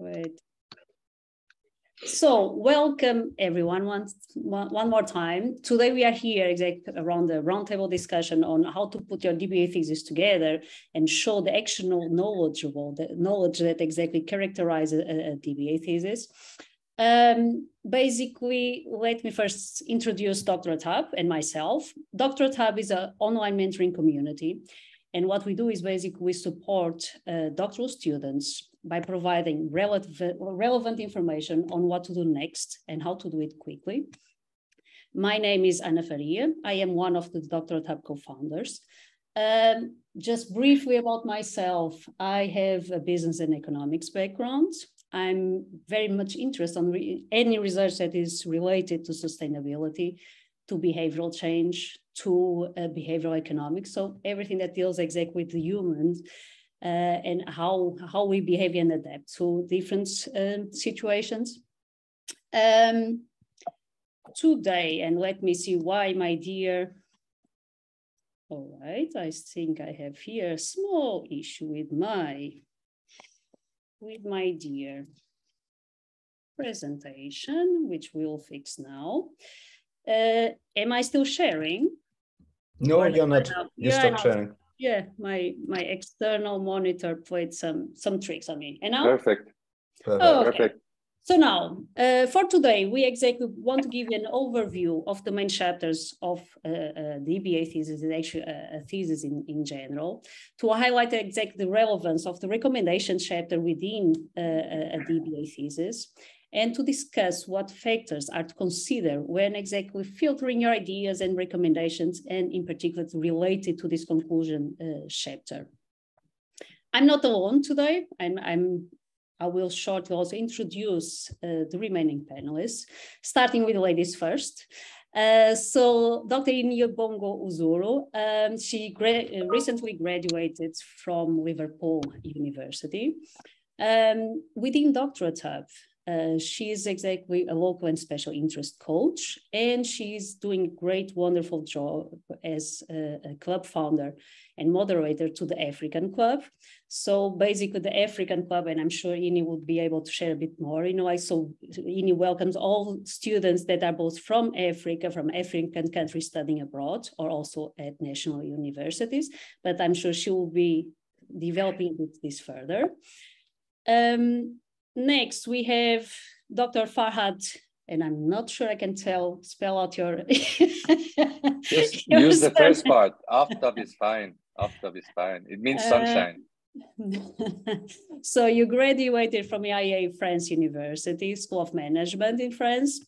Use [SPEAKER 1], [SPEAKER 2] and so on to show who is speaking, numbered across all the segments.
[SPEAKER 1] Great. So welcome everyone once one, one more time. Today we are here exactly around the roundtable discussion on how to put your DBA thesis together and show the actionable knowledgeable the knowledge that exactly characterizes a, a DBA thesis. Um, basically, let me first introduce Doctorate Hub and myself. Doctorate Hub is an online mentoring community. And what we do is basically we support uh, doctoral students by providing relevant, relevant information on what to do next and how to do it quickly. My name is Ana Faria. I am one of the Doctorate Hub co-founders. Um, just briefly about myself, I have a business and economics background. I'm very much interested in re any research that is related to sustainability, to behavioral change, to uh, behavioral economics. So everything that deals exactly with the humans uh, and how, how we behave and adapt to different um, situations. Um, today, and let me see why, my dear. All right, I think I have here a small issue with my, with my dear presentation, which we'll fix now. Uh, am I still sharing?
[SPEAKER 2] No, you're not. You stop sharing
[SPEAKER 1] yeah, my my external monitor played some some tricks on me. And now
[SPEAKER 3] perfect.
[SPEAKER 1] Perfect. Oh, okay. perfect. So now, uh, for today, we exactly want to give you an overview of the main chapters of uh, uh, the DBA thesis, and actually uh, a thesis in, in general, to highlight exactly the relevance of the recommendation chapter within uh, a DBA thesis, and to discuss what factors are to consider when exactly filtering your ideas and recommendations, and in particular related to this conclusion uh, chapter. I'm not alone today. I'm, I'm I will shortly also introduce uh, the remaining panelists, starting with the ladies first. Uh, so Dr. Inyebongo Uzuru, um, she gra recently graduated from Liverpool University. Um, within Doctorate Hub, uh, she is exactly a local and special interest coach, and she's doing great, wonderful job as a, a, club founder and moderator to the African Club. So basically, the African Club, and I'm sure Ini would be able to share a bit more. You know, I so Ini welcomes all students that are both from Africa, from African countries studying abroad, or also at national universities. But I'm sure she will be developing this further. Um, Next, we have Dr. Farhad, and I'm not sure I can tell, spell out your.
[SPEAKER 3] Just your use the first part. After is fine. After is fine. It means uh, sunshine.
[SPEAKER 1] Uh, so you graduated from IAE France University, School of Management in France.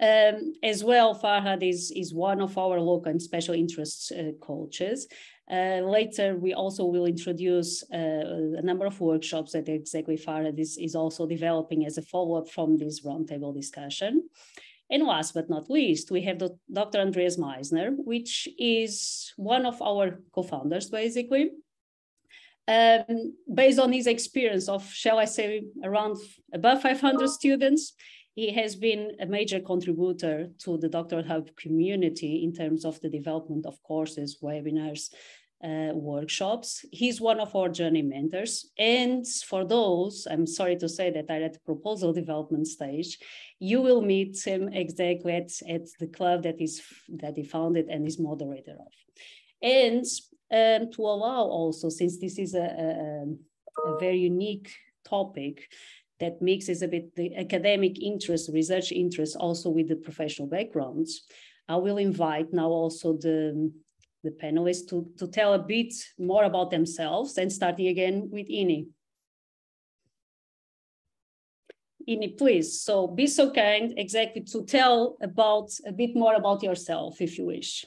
[SPEAKER 1] Um, as well, Farhad is, is one of our local and special interest uh, coaches. Uh, later, we also will introduce uh, a number of workshops that exactly Farhad is, is also developing as a follow-up from this roundtable discussion. And last but not least, we have the, Dr. Andreas Meisner, which is one of our co-founders, basically. Um, based on his experience of, shall I say, around above 500 students, he has been a major contributor to the Doctoral Hub community in terms of the development of courses, webinars, uh, workshops. He's one of our journey mentors. And for those, I'm sorry to say that are at the proposal development stage, you will meet him exactly at, at the club that is that he founded and is moderator of. And um, to allow also, since this is a, a, a very unique topic, that mixes a bit the academic interest, research interest, also with the professional backgrounds. I will invite now also the the panelists to, to tell a bit more about themselves and starting again with Ini. Ini, please. So be so kind exactly to tell about a bit more about yourself, if you wish.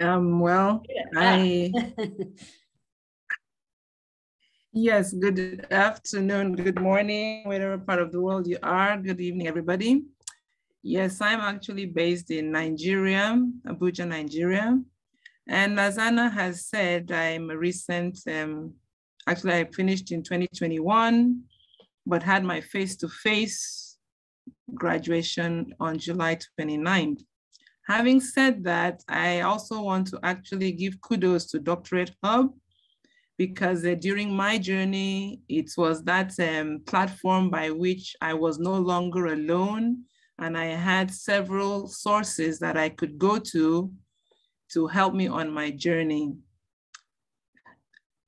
[SPEAKER 4] Um, well, yeah. I, yes, good afternoon, good morning, whatever part of the world you are. Good evening, everybody. Yes, I'm actually based in Nigeria, Abuja, Nigeria. And as Anna has said, I'm a recent, um, actually I finished in 2021, but had my face-to-face -face graduation on July 29th. Having said that, I also want to actually give kudos to Doctorate Hub because uh, during my journey, it was that um, platform by which I was no longer alone and I had several sources that I could go to to help me on my journey.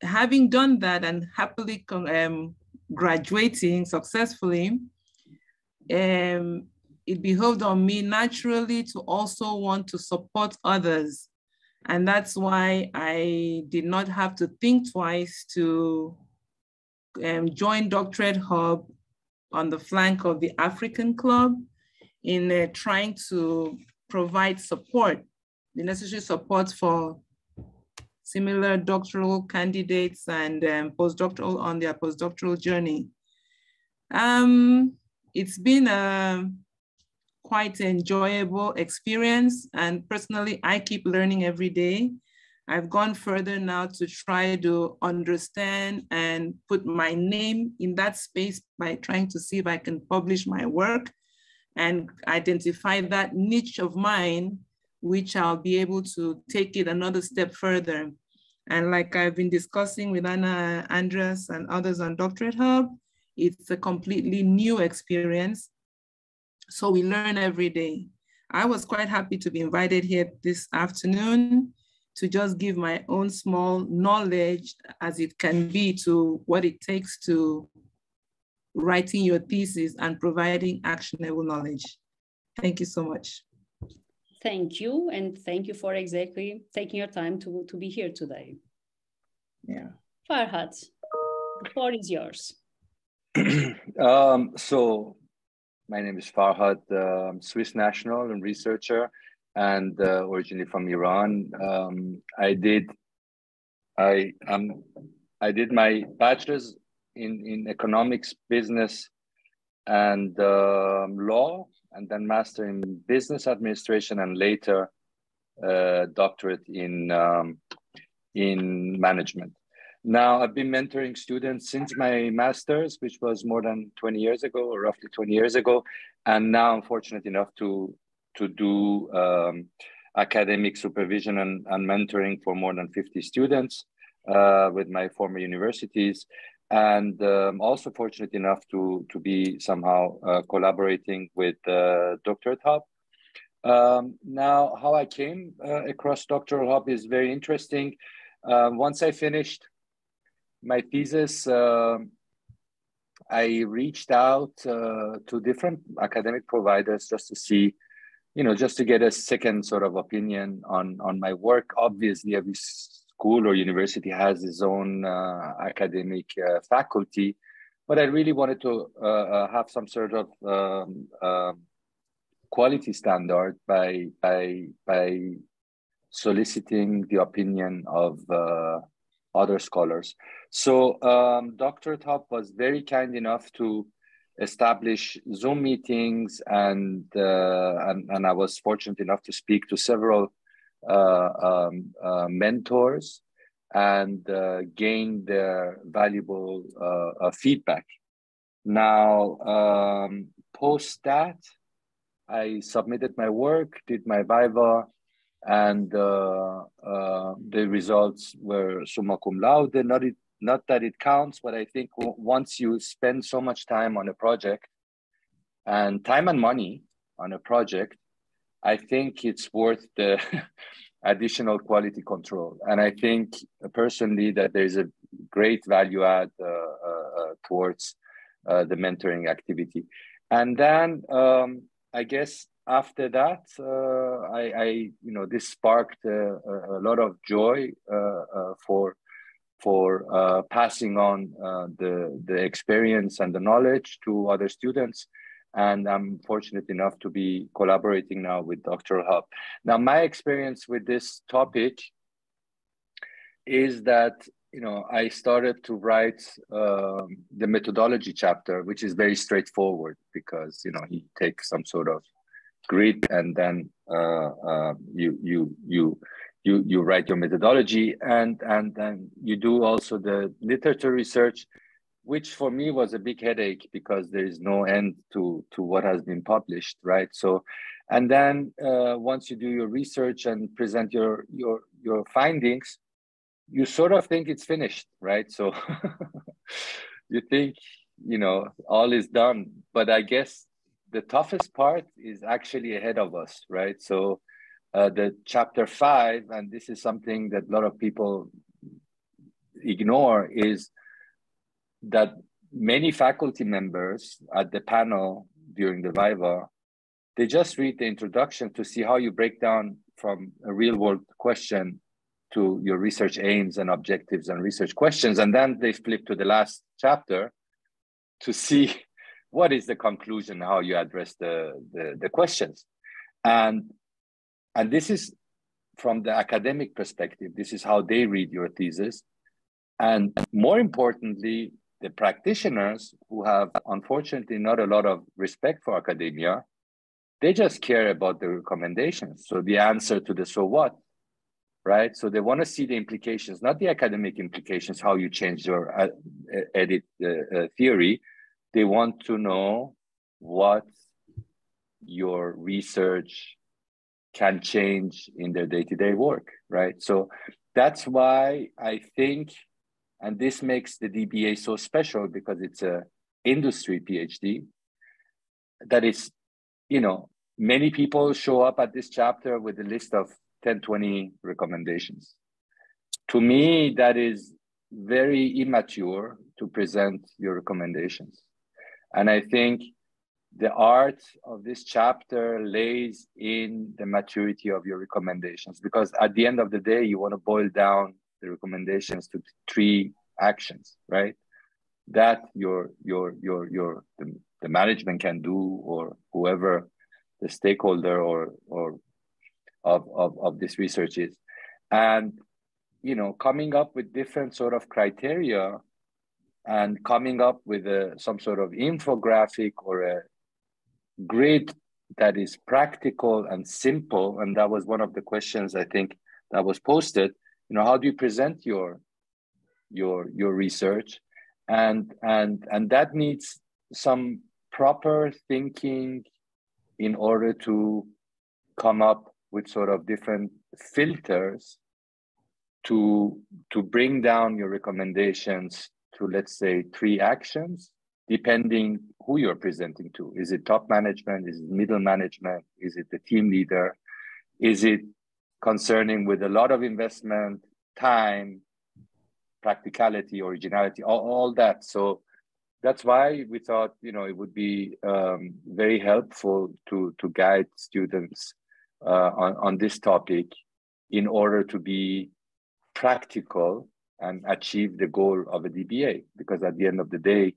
[SPEAKER 4] Having done that and happily um, graduating successfully, um, it behoved on me naturally to also want to support others and that's why I did not have to think twice to um, join Doctorate Hub on the flank of the African Club in uh, trying to provide support, the necessary support for similar doctoral candidates and um, postdoctoral on their postdoctoral journey. Um, it's been a quite enjoyable experience. And personally, I keep learning every day. I've gone further now to try to understand and put my name in that space by trying to see if I can publish my work and identify that niche of mine, which I'll be able to take it another step further. And like I've been discussing with Anna Andreas and others on Doctorate Hub, it's a completely new experience. So we learn every day. I was quite happy to be invited here this afternoon to just give my own small knowledge as it can be to what it takes to writing your thesis and providing actionable knowledge. Thank you so much.
[SPEAKER 1] Thank you. And thank you for exactly taking your time to, to be here today.
[SPEAKER 4] Yeah.
[SPEAKER 1] Farhad, the floor is yours.
[SPEAKER 3] um, so my name is Farhad, uh, Swiss national and researcher, and uh, originally from Iran. Um, I did, I um, I did my bachelor's in in economics, business, and uh, law, and then master in business administration, and later uh, doctorate in um, in management. Now, I've been mentoring students since my master's, which was more than 20 years ago, or roughly 20 years ago. And now I'm fortunate enough to, to do um, academic supervision and, and mentoring for more than 50 students uh, with my former universities. And um, also fortunate enough to, to be somehow uh, collaborating with uh, Doctorate Hub. Um, now, how I came uh, across Doctoral Hub is very interesting. Uh, once I finished my thesis, uh, I reached out uh, to different academic providers just to see, you know, just to get a second sort of opinion on on my work. Obviously, every school or university has its own uh, academic uh, faculty, but I really wanted to uh, uh, have some sort of um, um, quality standard by by by soliciting the opinion of other scholars. So um, Doctorate Hub was very kind enough to establish Zoom meetings and, uh, and, and, I was fortunate enough to speak to several uh, um, uh, mentors and uh, gain their valuable uh, uh, feedback. Now, um, post that, I submitted my work, did my Viva, and the results were summa cum laude. Not, not that it counts, but I think once you spend so much time on a project and time and money on a project, I think it's worth the additional quality control. And I think personally that there's a great value add uh, uh, uh towards uh, the mentoring activity. And then um, I guess after that, uh, I, I, you know, this sparked uh, a, lot of joy uh, for for passing on the the experience and the knowledge to other students and I'm fortunate enough to be collaborating now with Doctoral Hub. Now, my experience with this topic is that you know I started to write um, the methodology chapter, which is very straightforward because you know he takes some sort of grid and then uh, uh, you you you you you write your methodology and and then you do also the literature research which for me was a big headache because there is no end to to what has been published right so and then uh, once you do your research and present your your your findings you sort of think it's finished, right? So you think, you know, all is done. But I guess the toughest part is actually ahead of us, right? So uh, the chapter five, and this is something that a lot of people ignore, is that many faculty members at the panel during the Viva, they just read the introduction to see how you break down from a real world question to your research aims and objectives and research questions. And then they flip to the last chapter to see what is the conclusion, how you address the, the, the questions. And, and this is from the academic perspective, this is how they read your thesis. And more importantly, the practitioners who have unfortunately not a lot of respect for academia, they just care about the recommendations. So the answer to the so what, right? So they want to see the implications, not the academic implications, how you change your uh, edit uh, uh, theory. They want to know what your research can change in their day-to-day work, right? So that's why I think and this makes the DBA so special because it's a industry PhD that is, you know, many people show up at this chapter with a list of 10, 20 recommendations. To me, that is very immature to present your recommendations. And I think the art of this chapter lays in the maturity of your recommendations because at the end of the day, you want to boil down the recommendations to three actions, right? That your your your your the, the management can do or whoever the stakeholder or or of, of, of this research is. And you know, coming up with different sort of criteria and coming up with a, some sort of infographic or a grid that is practical and simple and that was one of the questions i think that was posted. You know how do you present your your your research? And and and that needs some proper thinking in order to come up with sort of different filters to to bring down your recommendations to let's say three actions depending who you're presenting to. Is it top management? Is it middle management? Is it the team leader? Is it concerning with a lot of investment time practicality originality all, all that? So that's why we thought you know it would be um, very helpful to to guide students uh, on, on this topic in order to be practical and achieve the goal of a DBA because at the end of the day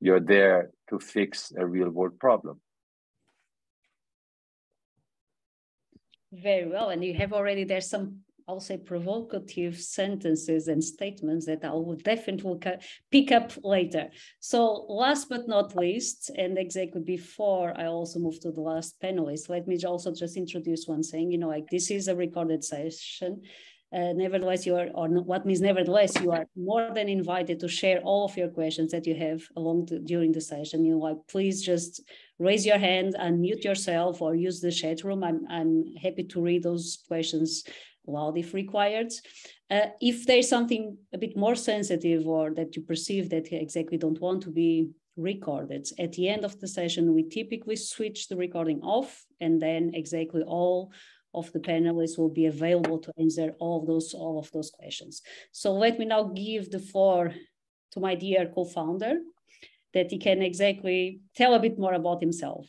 [SPEAKER 3] you're there to fix a real world problem
[SPEAKER 1] very well and you have already there's some I'll say provocative sentences and statements that I will definitely pick up later. So last but not least, and exactly before I also move to the last panelist, let me also just introduce one thing, you know, like this is a recorded session. Uh, nevertheless, you are, or what means nevertheless, you are more than invited to share all of your questions that you have along during the session. You like please just raise your hand and mute yourself or use the chat room. I'm, I'm happy to read those questions loud if required. Uh, if there's something a bit more sensitive or that you perceive that you exactly don't want to be recorded, at the end of the session, we typically switch the recording off and then exactly all of the panelists will be available to answer all of those all of those questions. So let me now give the floor to my dear co-founder that he can exactly tell a bit more about himself.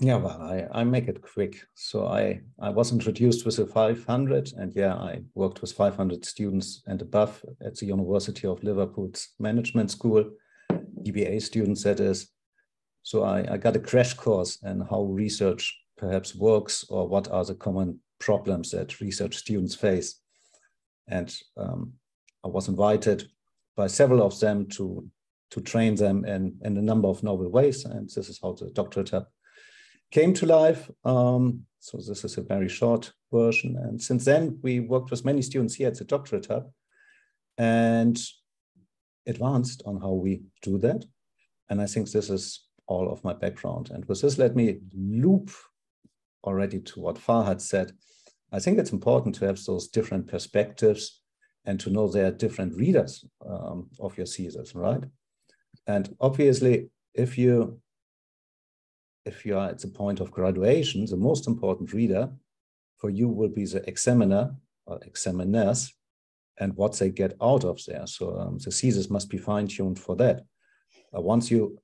[SPEAKER 2] Yeah, well, I, I make it quick. So I, I was introduced with a 500 and yeah, I worked with 500 students and above at the University of Liverpool's management school, DBA students that is. So I, I got a crash course in how research perhaps works or what are the common problems that research students face. And um, I was invited by several of them to, to train them in, in a number of novel ways. And this is how the doctorate hub came to life. Um, so this is a very short version. And since then, we worked with many students here at the Doctorate Hub and advanced on how we do that. And I think this is all of my background. And with this, let me loop already to what Farhad said. I think it's important to have those different perspectives and to know there are different readers um, of your thesis, right? And obviously, if you if you are at the point of graduation, the most important reader for you will be the examiner or examiners and what they get out of there. So um, the thesis must be fine-tuned for that. Uh, once you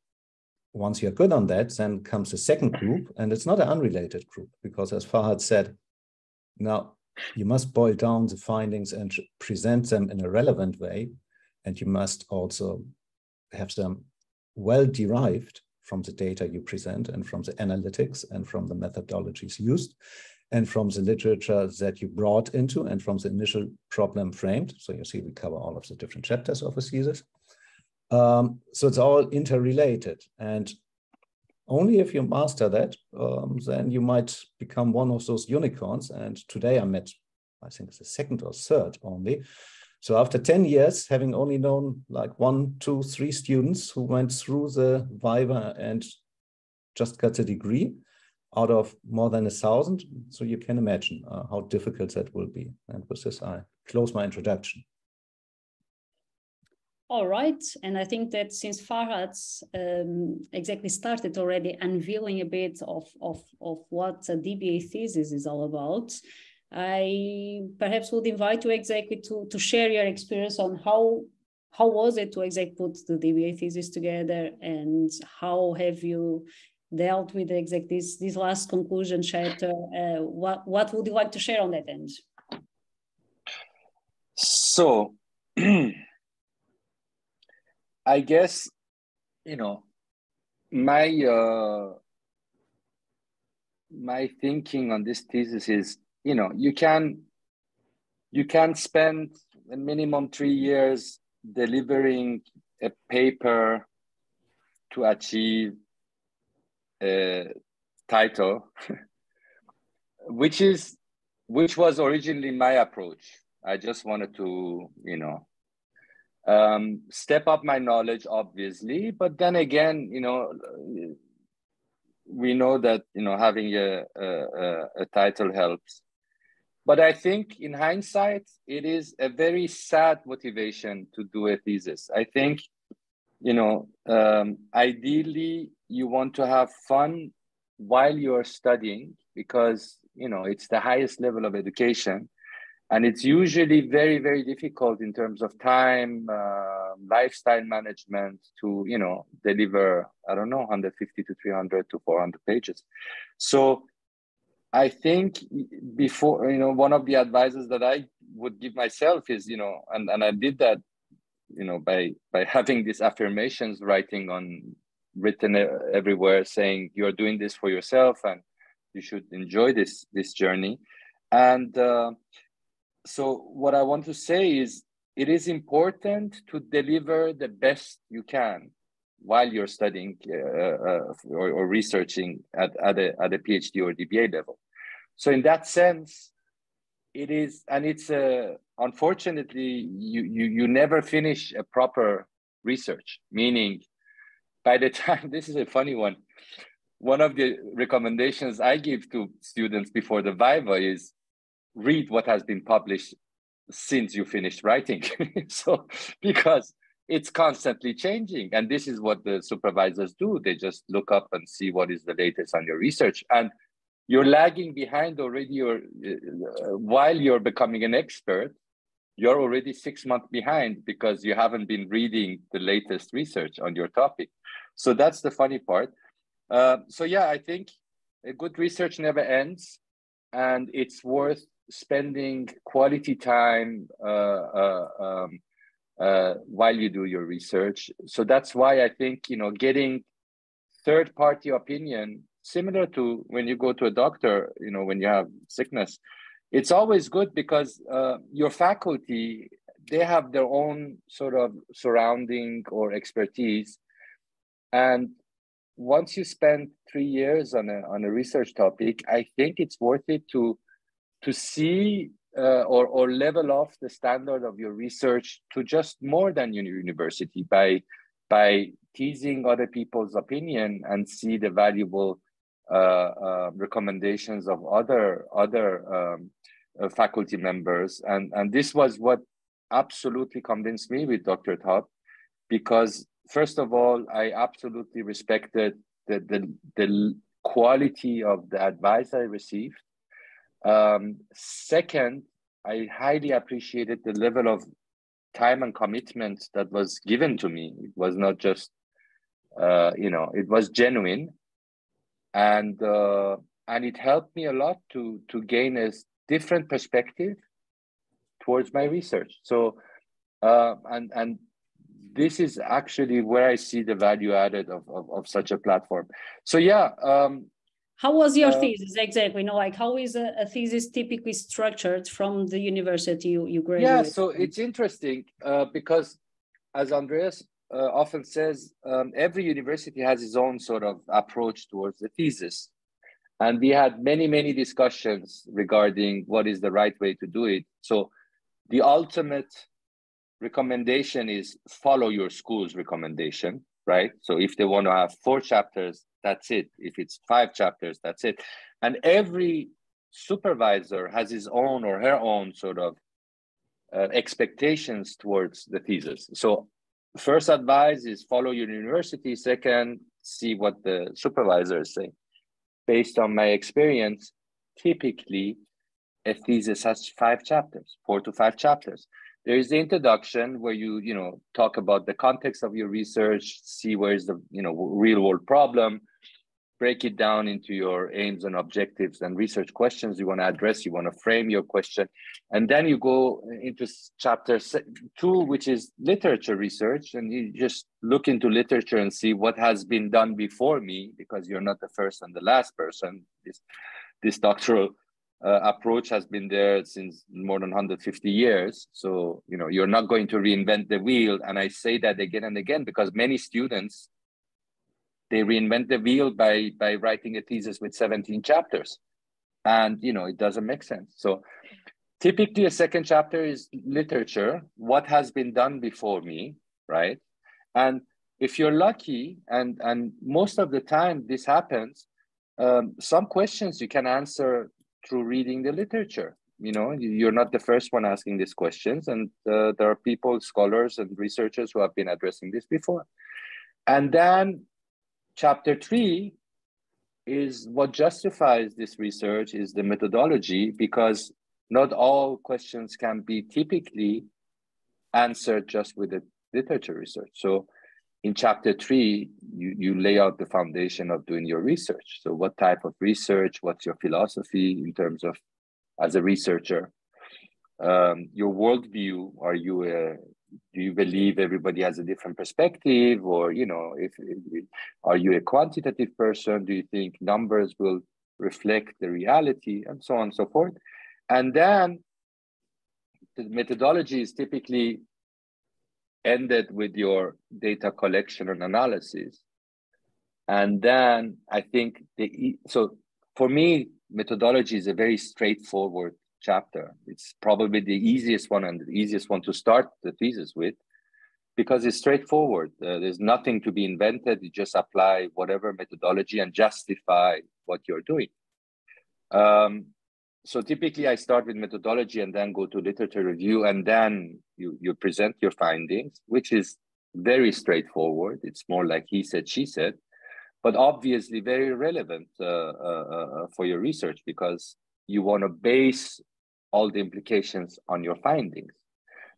[SPEAKER 2] once you're good on that, then comes the second group, and it's not an unrelated group because, as Farhad said, now you must boil down the findings and present them in a relevant way, and you must also have them well derived from the data you present and from the analytics and from the methodologies used and from the literature that you brought into and from the initial problem framed. So you see we cover all of the different chapters of a thesis. Um, so it's all interrelated. And only if you master that, um, then you might become one of those unicorns. And today I met, I think it's the second or third only. So after 10 years, having only known like one, two, three students who went through the Viva and just got the degree out of more than a thousand. So you can imagine uh, how difficult that will be. And with this, I close my introduction.
[SPEAKER 1] All right, and I think that since Farhad's um, exactly started already unveiling a bit of, of, of what a DBA thesis is all about, I perhaps would invite you exactly to, to share your experience on how how was it to exactly put the DBA thesis together and how have you dealt with exact this this last conclusion chapter? Uh, what what would you like to share on that end?
[SPEAKER 3] So I guess, you know, my uh, my thinking on this thesis is, you know, you can you can spend a minimum three years delivering a paper to achieve a title, which is which was originally my approach. I just wanted to, you know, um, step up my knowledge, obviously, but then again, you know, we know that you know having a, a, a title helps. But I think in hindsight, it is a very sad motivation to do a thesis. I think, you know, um, ideally you want to have fun while you're studying because you know it's the highest level of education and it's usually very very difficult in terms of time uh, lifestyle management to you know deliver i don't know 150 to 300 to 400 pages. So i think before you know one of the advices that i would give myself is you know and, and i did that you know by by having these affirmations writing on written everywhere saying you're doing this for yourself and you should enjoy this this journey. And uh, so what I want to say is it is important to deliver the best you can while you're studying uh, uh, or, or, researching at, at, a, at a PhD or DBA level. So in that sense, it is, and it's uh, unfortunately you, you you never finish a proper research. Meaning, by the time this is a funny one, one of the recommendations I give to students before the Viva is read what has been published since you finished writing. so because it's constantly changing and this is what the supervisors do. They just look up and see what is the latest on your research and you're lagging behind already uh, while you're becoming an expert you're already six months behind because you haven't been reading the latest research on your topic. So that's the funny part. Uh, so yeah i think a good research never ends and it's worth spending quality time uh, uh, um, uh, while you do your research. So that's why I think you know getting third party opinion similar to when you go to a doctor you know when you have sickness it's always good because uh, your faculty they have their own sort of surrounding or expertise and once you spend three years on a, on a research topic i think it's worth it to to see uh, or, or level off the standard of your research to just more than your university by by teasing other people's opinion and see the valuable uh, uh, recommendations of other other um, uh, faculty members and and this was what absolutely convinced me with Doctorate Hub, because first of all, I absolutely respected the, the, the quality of the advice I received. Um, second, I highly appreciated the level of time and commitment that was given to me. It was not just, uh, you know, it was genuine, and uh, and it helped me a lot to to gain a different perspective towards my research. So, uh, and and this is actually where I see the value added of, of, of such a platform. So yeah. Um,
[SPEAKER 1] how was your uh, thesis exactly? You know, like how is a, a, thesis typically structured from the university you, you graduated?
[SPEAKER 3] Yeah, so it's interesting uh, because as Andreas uh, often says, um, every university has its own sort of approach towards the thesis. And we had many, many discussions regarding what is the right way to do it. So the ultimate recommendation is follow your school's recommendation, right? So if they want to have four chapters, that's it. If it's five chapters, that's it. And every supervisor has his own or her own sort of uh, expectations towards the thesis. So first advice is follow your university. Second, see what the supervisor is saying. Based on my experience, typically a thesis has five chapters, four to five chapters. There is the introduction where you, you know, talk about the context of your research, see where's the, you know, real world problem, break it down into your aims and objectives and research questions you want to address. You want to frame your question. And then you go into chapter two, which is literature research. And you just look into literature and see what has been done before me, because you're not the first and the last person. This, this doctoral uh, approach has been there since more than 150 years. So, you know, you're not going to reinvent the wheel. And I say that again and again because many students, they reinvent the wheel by, by writing a thesis with 17 chapters. And, you know, it doesn't make sense. So typically a second chapter is literature, what has been done before me, right? And if you're lucky, and, and most of the time this happens, um, some questions you can answer through reading the literature you know? You're not the first one asking these questions and uh, there are people scholars and researchers who have been addressing this before. And then chapter three is what justifies this research is the methodology because not all questions can be typically answered just with the literature research. So in chapter three, you, you lay out the foundation of doing your research. So, what type of research? What's your philosophy in terms of as a researcher? Um, your worldview. Are you a, do you believe everybody has a different perspective, or you know, if, if are you a quantitative person? Do you think numbers will reflect the reality, and so on and so forth? And then the methodology is typically ended with your data collection and analysis. And then I think the so for me, methodology is a very straightforward chapter. It's probably the easiest one and the easiest one to start the thesis with because it's straightforward. Uh, there's nothing to be invented. You just apply whatever methodology and justify what you're doing. Um, so typically I start with methodology and then go to literature review and then you, you present your findings, which is very straightforward. It's more like he said, she said, but obviously very relevant uh, uh, uh, for your research because you want to base all the implications on your findings.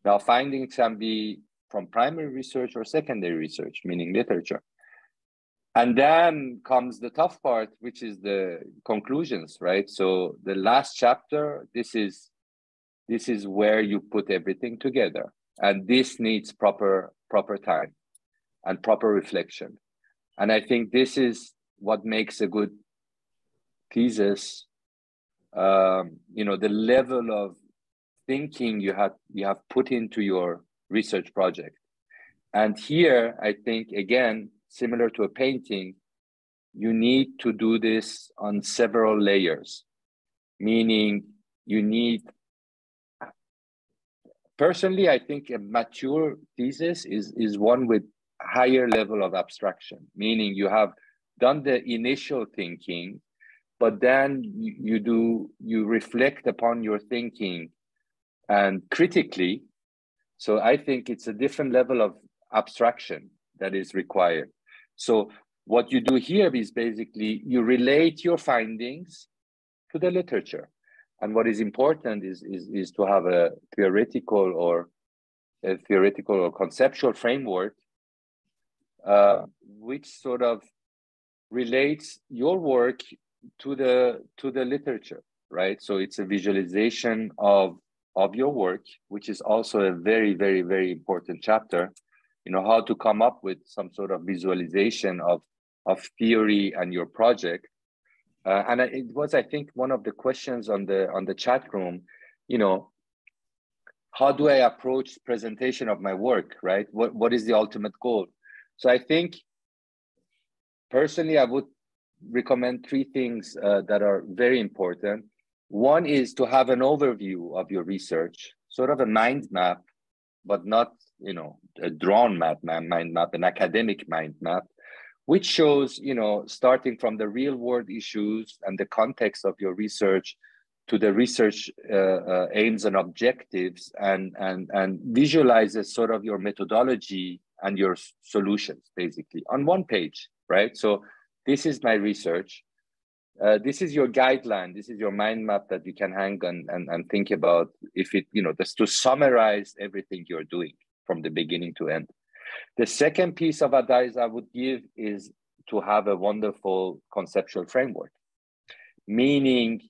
[SPEAKER 3] Now, findings can be from primary research or secondary research, meaning literature and then comes the tough part which is the conclusions right? So the last chapter this is this is where you put everything together. And this needs proper proper time and proper reflection. And i think this is what makes a good thesis. Um, you know the level of thinking you have you have put into your research project. And here i think again similar to a painting, you need to do this on several layers, meaning you need. Personally, I think a mature thesis is, is one with higher level of abstraction, meaning you have done the initial thinking, but then you, do you reflect upon your thinking and critically So I think it's a different level of abstraction that is required. So what you do here is basically you relate your findings to the literature. And what is important is, is, is to have a theoretical or a theoretical or conceptual framework uh, which sort of relates your work to the to the literature right so it's a visualization of of your work which is also a very very very important chapter you know how to come up with some sort of visualization of of theory and your project. Uh, and it was i think one of the questions on the on the chat room you know how do i approach presentation of my work right? What what is the ultimate goal? So i think personally i would recommend three things uh, that are very important. One is to have an overview of your research, sort of a mind map, but not you know a drawn map, mind map, an academic mind map, which shows you know starting from the real world issues and the context of your research to the research uh, uh, aims and objectives and and and visualizes sort of your methodology and your solutions basically on one page right so this is my research. Uh, this is your guideline. This is your mind map that you can hang on and, and think about if it, you know, just to summarize everything you're doing from the beginning to end. The second piece of advice I would give is to have a wonderful conceptual framework, meaning,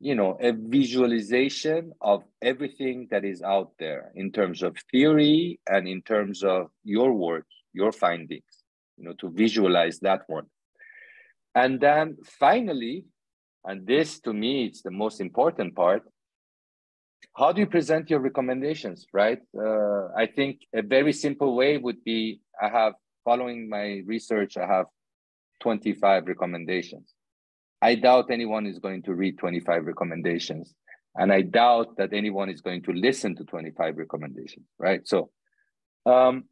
[SPEAKER 3] you know, a visualization of everything that is out there in terms of theory and in terms of your work, your findings, you know, to visualize that one. And then finally, and this to me, it's the most important part, how do you present your recommendations, right? Uh, I think a very simple way would be I have, following my research, I have 25 recommendations. I doubt anyone is going to read 25 recommendations. And I doubt that anyone is going to listen to 25 recommendations, right? So, um,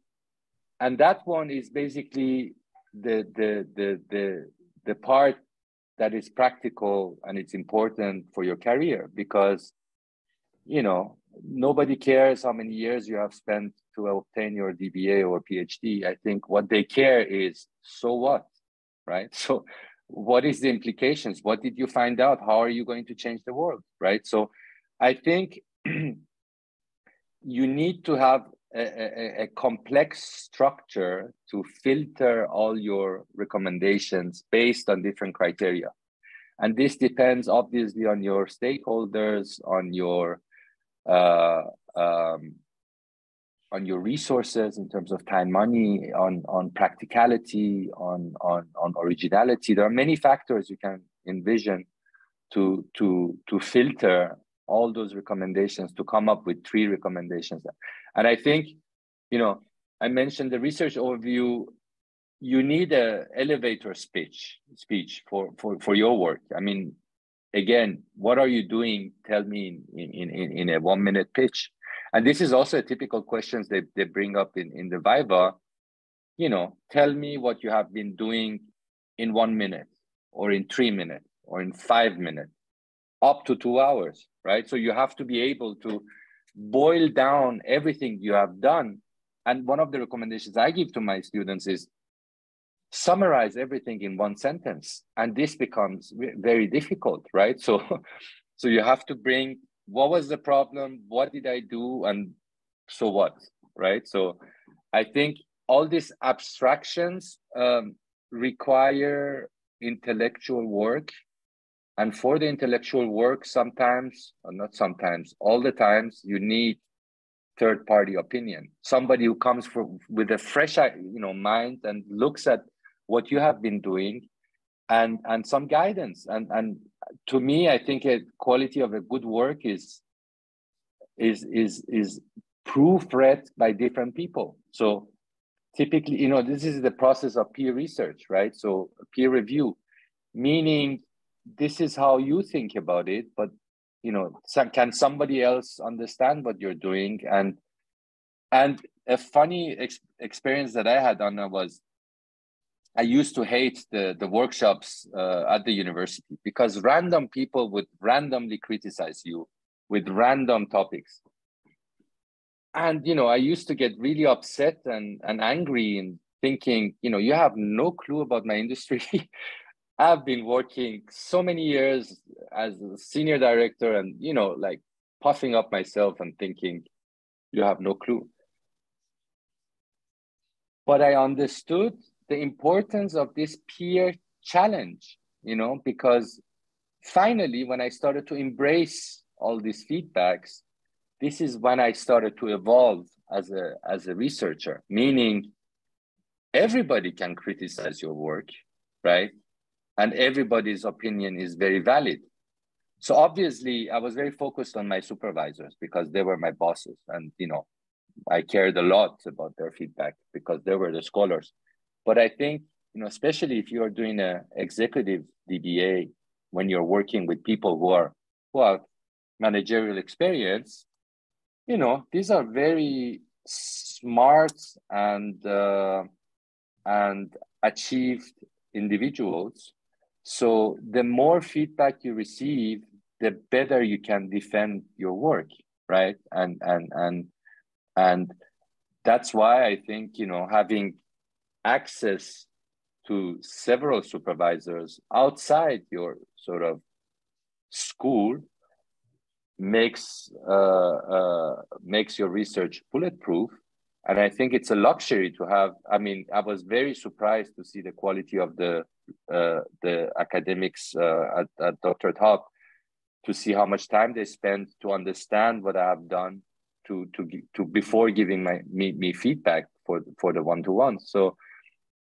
[SPEAKER 3] and that one is basically the, the, the, the, the part that is practical and it's important for your career because you know nobody cares how many years you have spent to obtain your dba or phd i think what they care is so what right? So what is the implications? What did you find out? How are you going to change the world right? So i think you need to have a, a, complex structure to filter all your recommendations based on different criteria. And this depends obviously on your stakeholders, on your uh, um, on your resources in terms of time, money, on on practicality, on on on originality. There are many factors you can envision to to to filter all those recommendations to come up with three recommendations. And I think, you know, I mentioned the research overview. You need a elevator speech speech for for for your work. I mean, again, what are you doing? Tell me in in in, in a one minute pitch. And this is also a typical questions they, they bring up in, in the Viva. You know, tell me what you have been doing in one minute or in three minutes or in five minutes, up to two hours, right? So you have to be able to boil down everything you have done. And one of the recommendations I give to my students is summarize everything in one sentence. And this becomes very difficult, right? So, so you have to bring what was the problem, what did I do, and so what, right? So I think all these abstractions um, require intellectual work and for the intellectual work, sometimes, or not sometimes, all the times, you need third party opinion. Somebody who comes from, with a fresh you know, mind and looks at what you have been doing and, and some guidance. And, and to me, I think a quality of a good work is, is, is, is proofread by different people. So typically, you know, this is the process of peer research, right? So peer review, meaning this is how you think about it but you know can somebody else understand what you're doing? And and a funny ex- experience that i had on was i used to hate the the workshops uh, at the university because random people would randomly criticize you with random topics. And you know i used to get really upset and, and angry and thinking you know you have no clue about my industry i've been working so many years as a senior director and you know like puffing up myself and thinking you have no clue but i understood the importance of this peer challenge you know because finally when i started to embrace all these feedbacks this is when I started to evolve as a as a researcher, meaning everybody can criticize your work, right? And everybody's opinion is very valid. So obviously, I was very focused on my supervisors because they were my bosses, and you know, I cared a lot about their feedback because they were the scholars. But I think you know, especially if you are doing a executive DBA, when you're working with people who are who have managerial experience, you know these are very smart and uh, and achieved individuals so the more feedback you receive the better you can defend your work right? And and and and that's why i think you know having access to several supervisors outside your sort of school makes uh, uh, makes your research bulletproof. And i think it's a luxury to have i mean i was very surprised to see the quality of the the academics uh, at, at dr top to see how much time they spend to understand what i have done to to to before giving my me, me feedback for for the one-to-one. So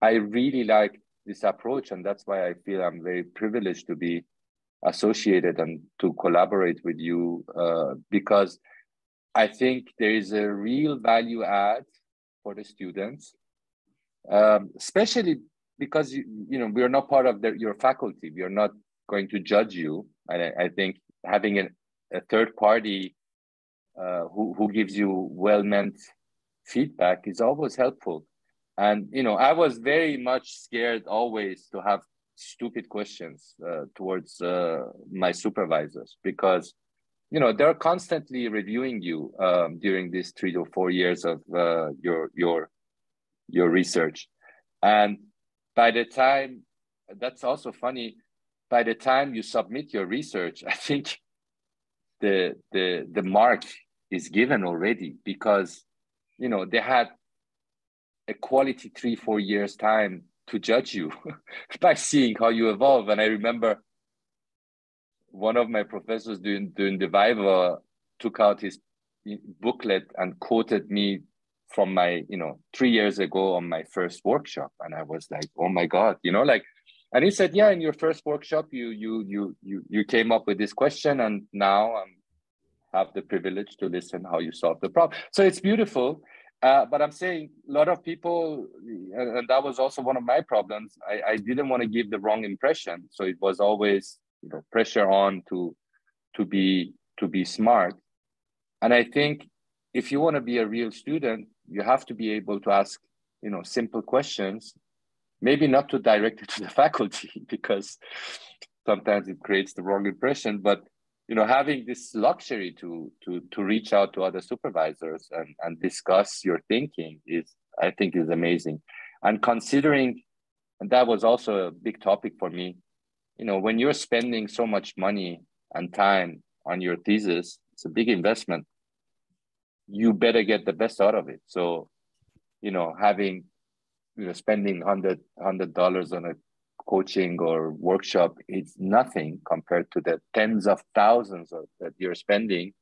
[SPEAKER 3] i really like this approach and that's why i feel i'm very privileged to be associated and to collaborate with you uh, because I think there is a real value add for the students, um, especially because you, you know we are not part of the, your faculty. We are not going to judge you, and I, I think having a, a third party uh, who who gives you well meant feedback is always helpful. And you know, I was very much scared always to have stupid questions uh, towards uh, my supervisors because you know they're constantly reviewing you um, during these three to four years of uh, your your your research and by the time that's also funny by the time you submit your research i think the the the mark is given already because you know they had a quality three four years time to judge you by seeing how you evolve. And I remember one of my professors doing doing the Viva took out his booklet and quoted me from my you know three years ago on my first workshop. And i was like oh my god you know like and he said yeah in your first workshop you you you you you came up with this question. And now i'm have the privilege to listen how you solve the problem. So it's beautiful. Uh, but I'm saying a lot of people, and that was also one of my problems. I, I didn't want to give the wrong impression, so it was always you know pressure on to to be to be smart. And I think if you want to be a real student, you have to be able to ask you know simple questions, maybe not to direct it to the faculty because sometimes it creates the wrong impression, but you know having this luxury to to to reach out to other supervisors and and discuss your thinking is i think is amazing. And considering and that was also a big topic for me you know when you're spending so much money and time on your thesis it's a big investment you better get the best out of it. So you know having you know spending 100 hundred dollars on a coaching or workshop is nothing compared to the tens of thousands of, that you're spending.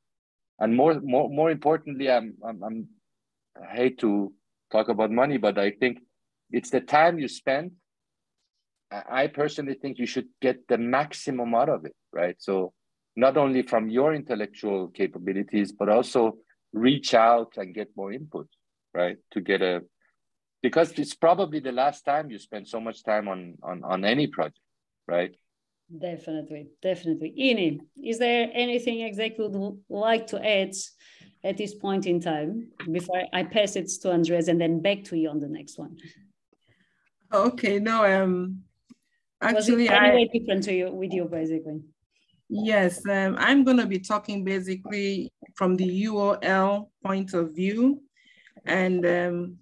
[SPEAKER 3] And more more more importantly I'm, I'm i'm i hate to talk about money but i think it's the time you spend. I personally think you should get the maximum out of it right? So not only from your intellectual capabilities but also reach out and get more input right? To get a because it's probably the last time you spend so much time on on on any project right?
[SPEAKER 1] Definitely definitely. Ini is there anything exactly would like to add at this point in time before i pass it to Andreas and then back to you on the next one?
[SPEAKER 4] Okay no um actually
[SPEAKER 1] was it I, different to you with you basically
[SPEAKER 4] Yes, um, I'm going to be talking basically from the UOL point of view. And um,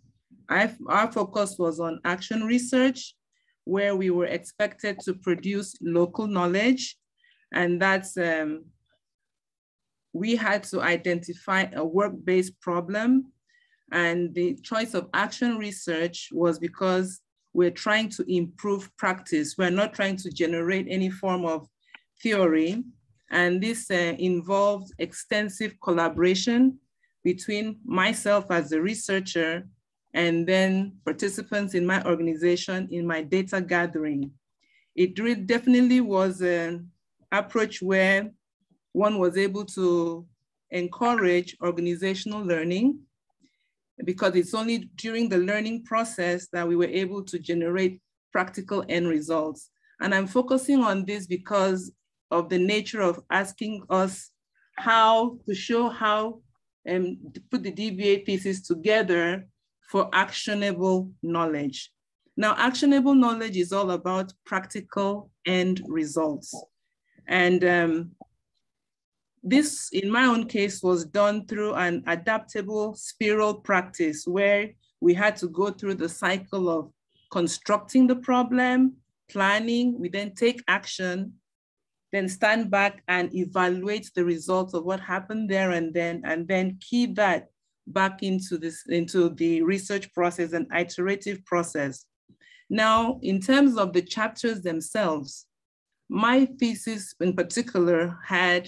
[SPEAKER 4] our focus was on action research, where we were expected to produce local knowledge. And that's, um, we had to identify a work-based problem. And the choice of action research was because we're trying to improve practice. We're not trying to generate any form of theory. And this uh, involved extensive collaboration between myself as a researcher and then participants in my organization in my data gathering. It definitely was an approach where one was able to encourage organizational learning because it's only during the learning process that we were able to generate practical end results. And I'm focusing on this because of the nature of asking us how to show how and um, put the DBA pieces together for actionable knowledge. Now, actionable knowledge is all about practical end results. And um, this, in my own case, was done through an adaptable spiral practice where we had to go through the cycle of constructing the problem, planning, we then take action, then stand back and evaluate the results of what happened there and then, and then key that back into this, into the research process and iterative process. Now, in terms of the chapters themselves, my thesis in particular had,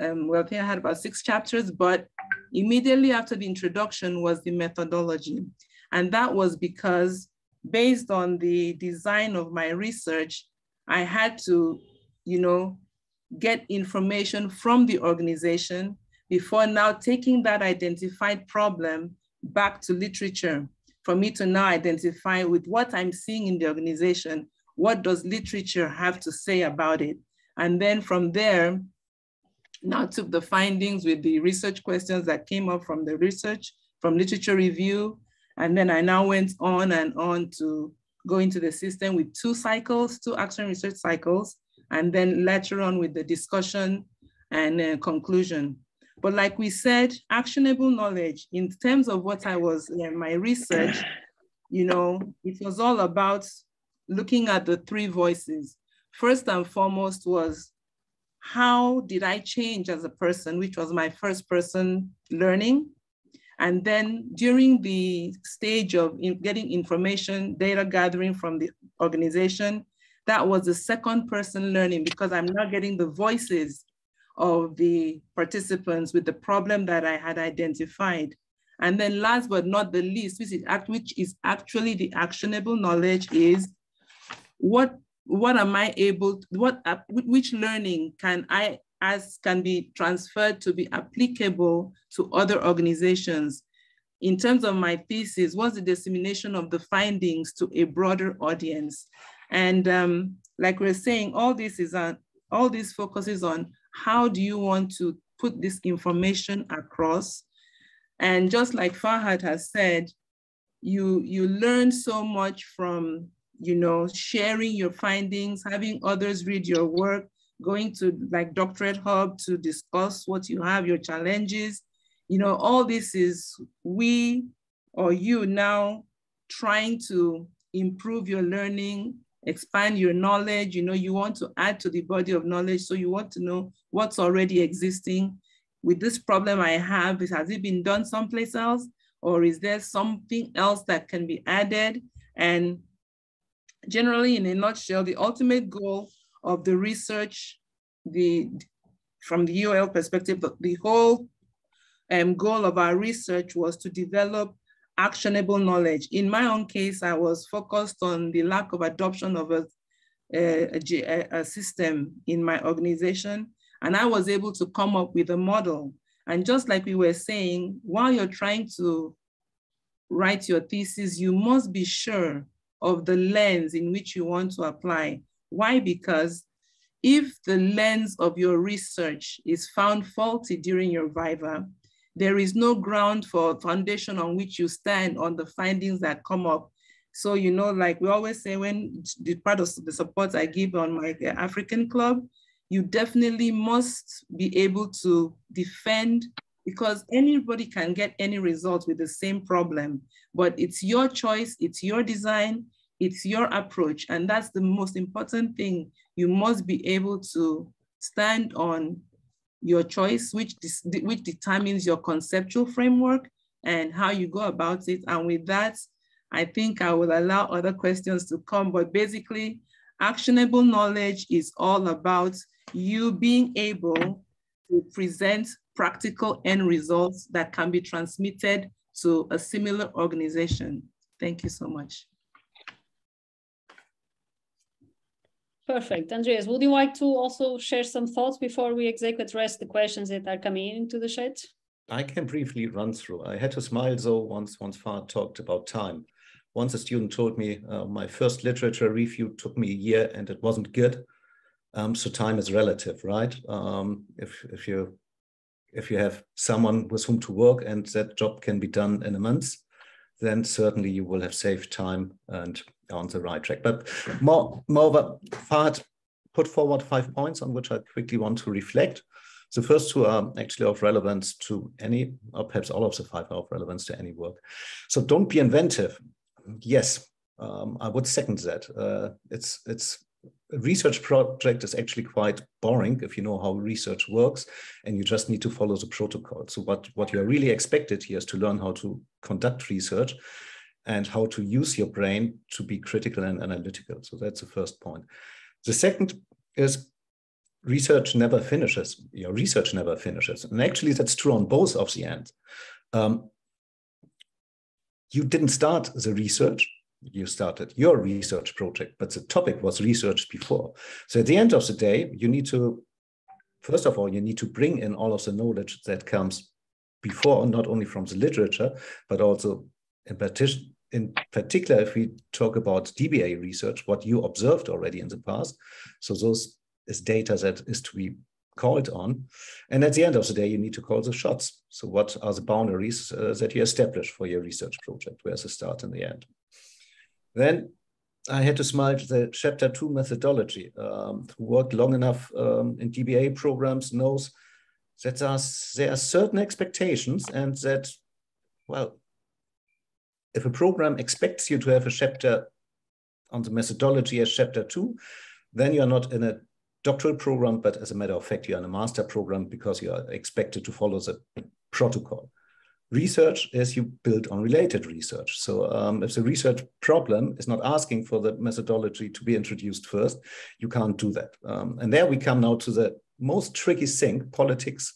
[SPEAKER 4] um, well, I think I had about six chapters, but immediately after the introduction was the methodology. And that was because based on the design of my research, I had to you know, get information from the organization before now taking that identified problem back to literature for me to now identify with what I'm seeing in the organization, what does literature have to say about it? And then from there, now took the findings with the research questions that came up from the research, from literature review. And then I now went on and on to go into the system with two cycles, two action research cycles, and then later on with the discussion and uh, conclusion. But like we said, actionable knowledge in terms of what I was, uh, my research, you know, it was all about looking at the three voices. First and foremost was how did I change as a person, which was my first person learning. And then during the stage of in getting information, data gathering from the organization, that was the second person learning because I'm not getting the voices of the participants with the problem that I had identified. And then last but not the least, which is, which is actually the actionable knowledge is what, what am I able, what, which learning can I, as can be transferred to be applicable to other organizations? In terms of my thesis, what's the dissemination of the findings to a broader audience? And um, like we're saying, all this is on, all this focuses on how do you want to put this information across? And just like Farhad has said, you, you learn so much from, you know, sharing your findings, having others read your work, going to like Doctorate Hub to discuss what you have, your challenges. You know, all this is we or you now trying to improve your learning, expand your knowledge. You know, you want to add to the body of knowledge. So you want to know what's already existing. With this problem I have, has it been done someplace else? Or is there something else that can be added? And generally, in a nutshell, the ultimate goal of the research, the from the UOL perspective, the whole um, goal of our research was to develop actionable knowledge. In my own case, I was focused on the lack of adoption of a, a, a, system in my organization. And I was able to come up with a model. And just like we were saying, while you're trying to write your thesis, you must be sure of the lens in which you want to apply. Why? Because if the lens of your research is found faulty during your viva, there is no ground for foundation on which you stand on the findings that come up. So, you know, like we always say, when the part of the support I give on my African club, you definitely must be able to defend because anybody can get any result with the same problem, but it's your choice, it's your design, it's your approach. And that's the most important thing. You must be able to stand on your choice, which, which determines your conceptual framework and how you go about it. And with that, I think I will allow other questions to come, but basically, actionable knowledge is all about you being able to present practical end results that can be transmitted to a similar organization. Thank you so much.
[SPEAKER 1] Perfect. Andreas, would you like to also share some thoughts before we execute rest the questions that are coming into the chat?
[SPEAKER 2] I can briefly run through. I had to smile though once once Farhad talked about time. Once a student told me uh, my first literature review took me a year and it wasn't good. Um, so time is relative, right? Um, if if you if you have someone with whom to work and that job can be done in a month, then certainly you will have saved time and on the right track. But more, moreover, Farhad put forward five points on which I quickly want to reflect. The first two are actually of relevance to any, or perhaps all of the five are of relevance to any work. So don't be inventive. Yes, um, I would second that. Uh, it's it's a research project is actually quite boring if you know how research works and you just need to follow the protocol. So what, what you're really expected here is to learn how to conduct research and how to use your brain to be critical and analytical. So that's the first point. The second is research never finishes. Your research never finishes. And actually that's true on both of the ends. Um, you didn't start the research, you started your research project, but the topic was researched before. So at the end of the day, you need to, first of all, you need to bring in all of the knowledge that comes before, not only from the literature, but also in, partition, in particular, if we talk about DBA research, what you observed already in the past. So those is data that is to be called on. And at the end of the day, you need to call the shots. So what are the boundaries uh, that you establish for your research project? Where's the start and the end? Then I had to smile to the chapter two methodology. Um, who worked long enough um, in DBA programs knows that there are, there are certain expectations and that, well, if a program expects you to have a chapter on the methodology as chapter two, then you're not in a doctoral program, but as a matter of fact, you're in a master program because you are expected to follow the protocol research is you build on related research. So um, if the research problem is not asking for the methodology to be introduced first, you can't do that. Um, and there we come now to the most tricky thing, politics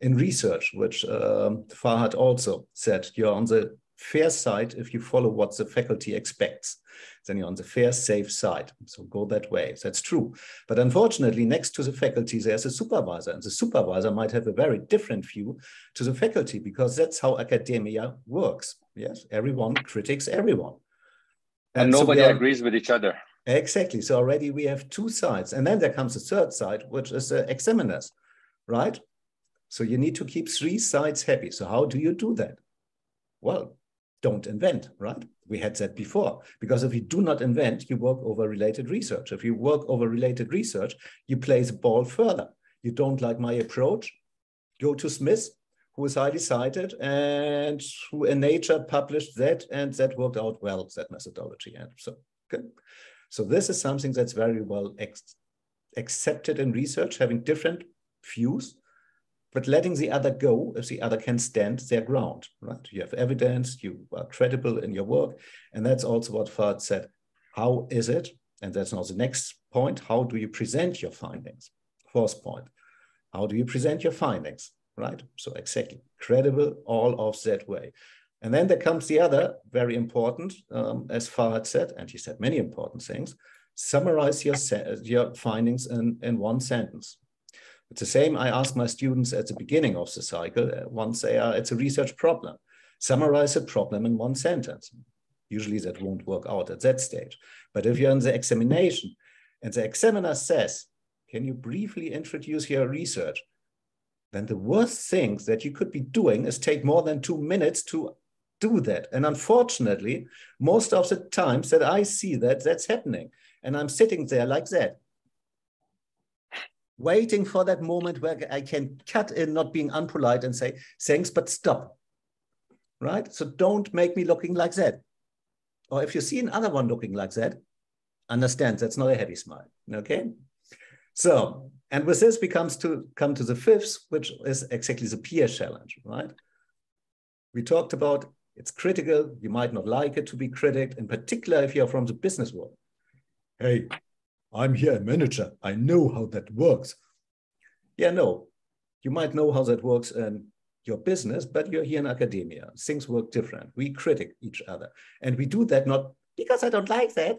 [SPEAKER 2] in research, which um, Farhad also said, you're on the fair side if you follow what the faculty expects then you're on the fair, safe side. So go that way. That's true. But unfortunately, next to the faculty, there's a supervisor, and the supervisor might have a very different view to the faculty because that's how academia works. Yes, everyone critiques everyone.
[SPEAKER 3] And, and nobody so are, agrees with each other.
[SPEAKER 2] Exactly. So already we have two sides. And then there comes a third side, which is the examiners, right? So you need to keep three sides happy. So how do you do that? Well, don't invent, right? We had that before. Because if you do not invent, you work over related research. If you work over related research, you play the ball further. You don't like my approach, go to Smith, who is highly cited and who in Nature published that, and that worked out well, that methodology. And so, okay. So this is something that's very well accepted in research, having different views but letting the other go if the other can stand their ground, right? You have evidence, you are credible in your work. And that's also what Farhad said. How is it? And that's now the next point. How do you present your findings? Fourth point. How do you present your findings, right? So exactly, credible all of that way. And then there comes the other very important, um, as Farhad said, and he said many important things, summarize your, your findings in, in one sentence. It's the same I ask my students at the beginning of the cycle uh, once they are, it's a research problem. Summarize a problem in one sentence. Usually that won't work out at that stage. But if you're in the examination and the examiner says, can you briefly introduce your research? Then the worst thing that you could be doing is take more than two minutes to do that. And unfortunately, most of the times that I see that, that's happening. And I'm sitting there like that waiting for that moment where I can cut in, not being unpolite and say, thanks, but stop. Right? So don't make me looking like that. Or if you see another one looking like that, understand that's not a happy smile. Okay. So, and with this, we comes to come to the fifth, which is exactly the peer challenge, right? We talked about it's critical. You might not like it to be critic, in particular if you're from the business world. Hey, I'm here a manager. I know how that works. Yeah, no, you might know how that works in your business, but you're here in academia. Things work different. We critic each other. And we do that not because I don't like that.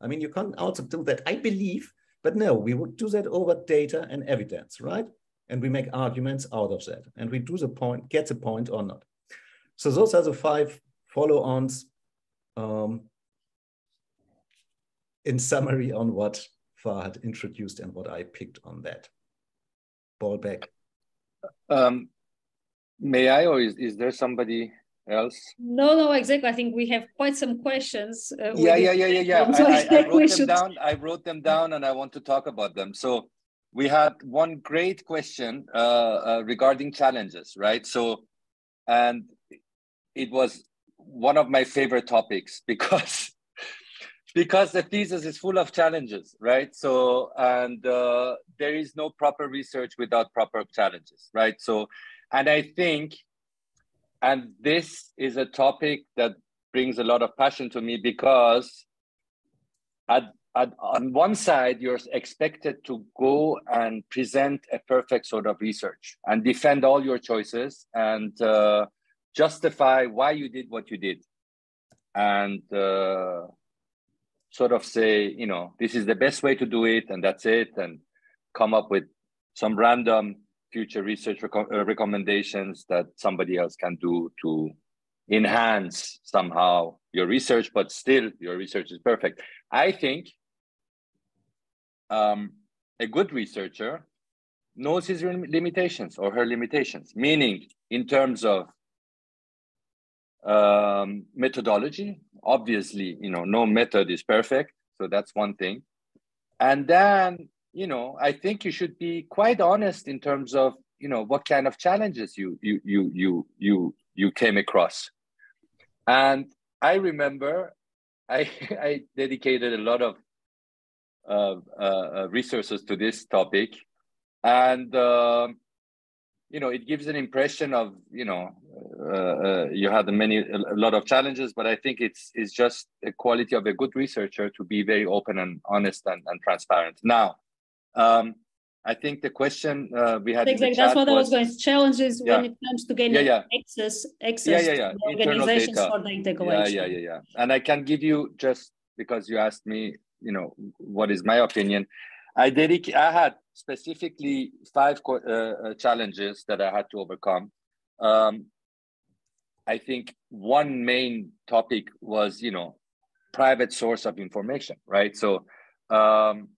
[SPEAKER 2] I mean, you can also do that, I believe, but no, we would do that over data and evidence, right? And we make arguments out of that. And we do the point, get the point or not. So those are the five follow-ons um, in summary on what Farhad introduced and what I picked on that. Ball back.
[SPEAKER 3] Um, may I, or is, is there somebody else?
[SPEAKER 1] No, no, exactly. I think we have quite some questions.
[SPEAKER 3] Uh, yeah, yeah, yeah, yeah, yeah, so I, I, I wrote them should... down. I wrote them down, and I want to talk about them. So we had one great question uh, uh, regarding challenges, right? So, and it was one of my favorite topics because because the thesis is full of challenges, right? So, and uh, there is no proper research without proper challenges, right? So, and I think, and this is a topic that brings a lot of passion to me because at, at, on one side, you're expected to go and present a perfect sort of research and defend all your choices and uh, justify why you did what you did. And uh, sort of say, you know, this is the best way to do it, and that's it, and come up with some random future research uh, recommendations that somebody else can do to enhance somehow your research, but still your research is perfect. I think um, a good researcher knows his limitations or her limitations, meaning in terms of um, methodology. Obviously, you know, no method is perfect. So that's one thing. And then, you know, I think you should be quite honest in terms of, you know, what kind of challenges you you you you you you came across. And I remember I I dedicated a lot of uh, uh, resources to this topic, and um, you know it gives an impression of you know uh, uh, you had many a lot of challenges but i think it's it's just a quality of a good researcher to be very open and honest and, and transparent now um, I think the question uh, we had
[SPEAKER 1] exactly that's what was, I was going challenges yeah. when it comes to getting yeah, yeah. access access yeah, yeah, yeah. to organizations for data collection.
[SPEAKER 3] Yeah, yeah, yeah, yeah. And I can give you just because you asked me, you know, what is my opinion. I dedic- I had specifically five uh, uh, challenges that I had to overcome. Um, I think one main topic was, you know, private source of information, right? So um,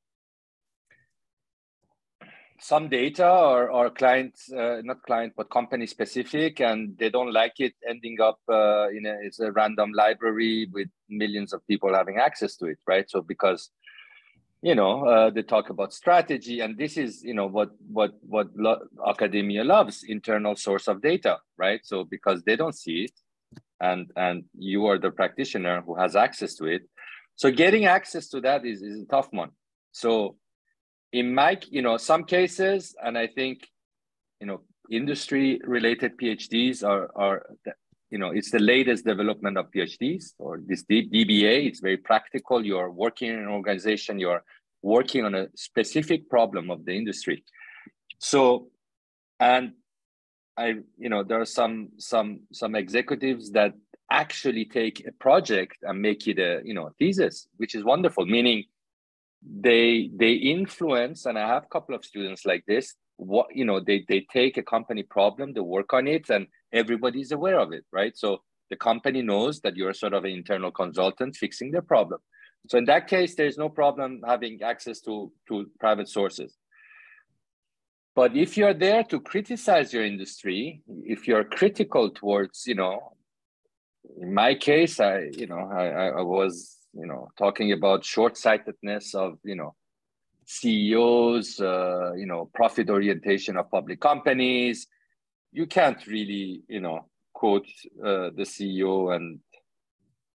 [SPEAKER 3] some data or, or clients, uh, not client, but company specific, and they don't like it ending up uh, in a, it's a random library with millions of people having access to it, right? So because you know uh, they talk about strategy and this is you know what what what lo- academia loves internal source of data right? So because they don't see it and and you are the practitioner who has access to it. So getting access to that is, is a tough one. So in my you know some cases and i think you know industry related phds are are you know it's the latest development of phds or this dba it's very practical. You're working in an organization. You're working on a specific problem of the industry. So and i you know there are some some some executives that actually take a project and make it a you know thesis which is wonderful meaning they they influence and i have a couple of students like this what you know they they take a company problem they work on it and everybody's aware of it, right? So the company knows that you're sort of an internal consultant fixing their problem. So in that case, there's no problem having access to, to private sources. But if you're there to criticize your industry, if you're critical towards, you know, in my case, I, you know, I, I was, you know, talking about short-sightedness of, you know, CEOs, uh, you know, profit orientation of public companies. You can't really, you know, quote uh, the CEO and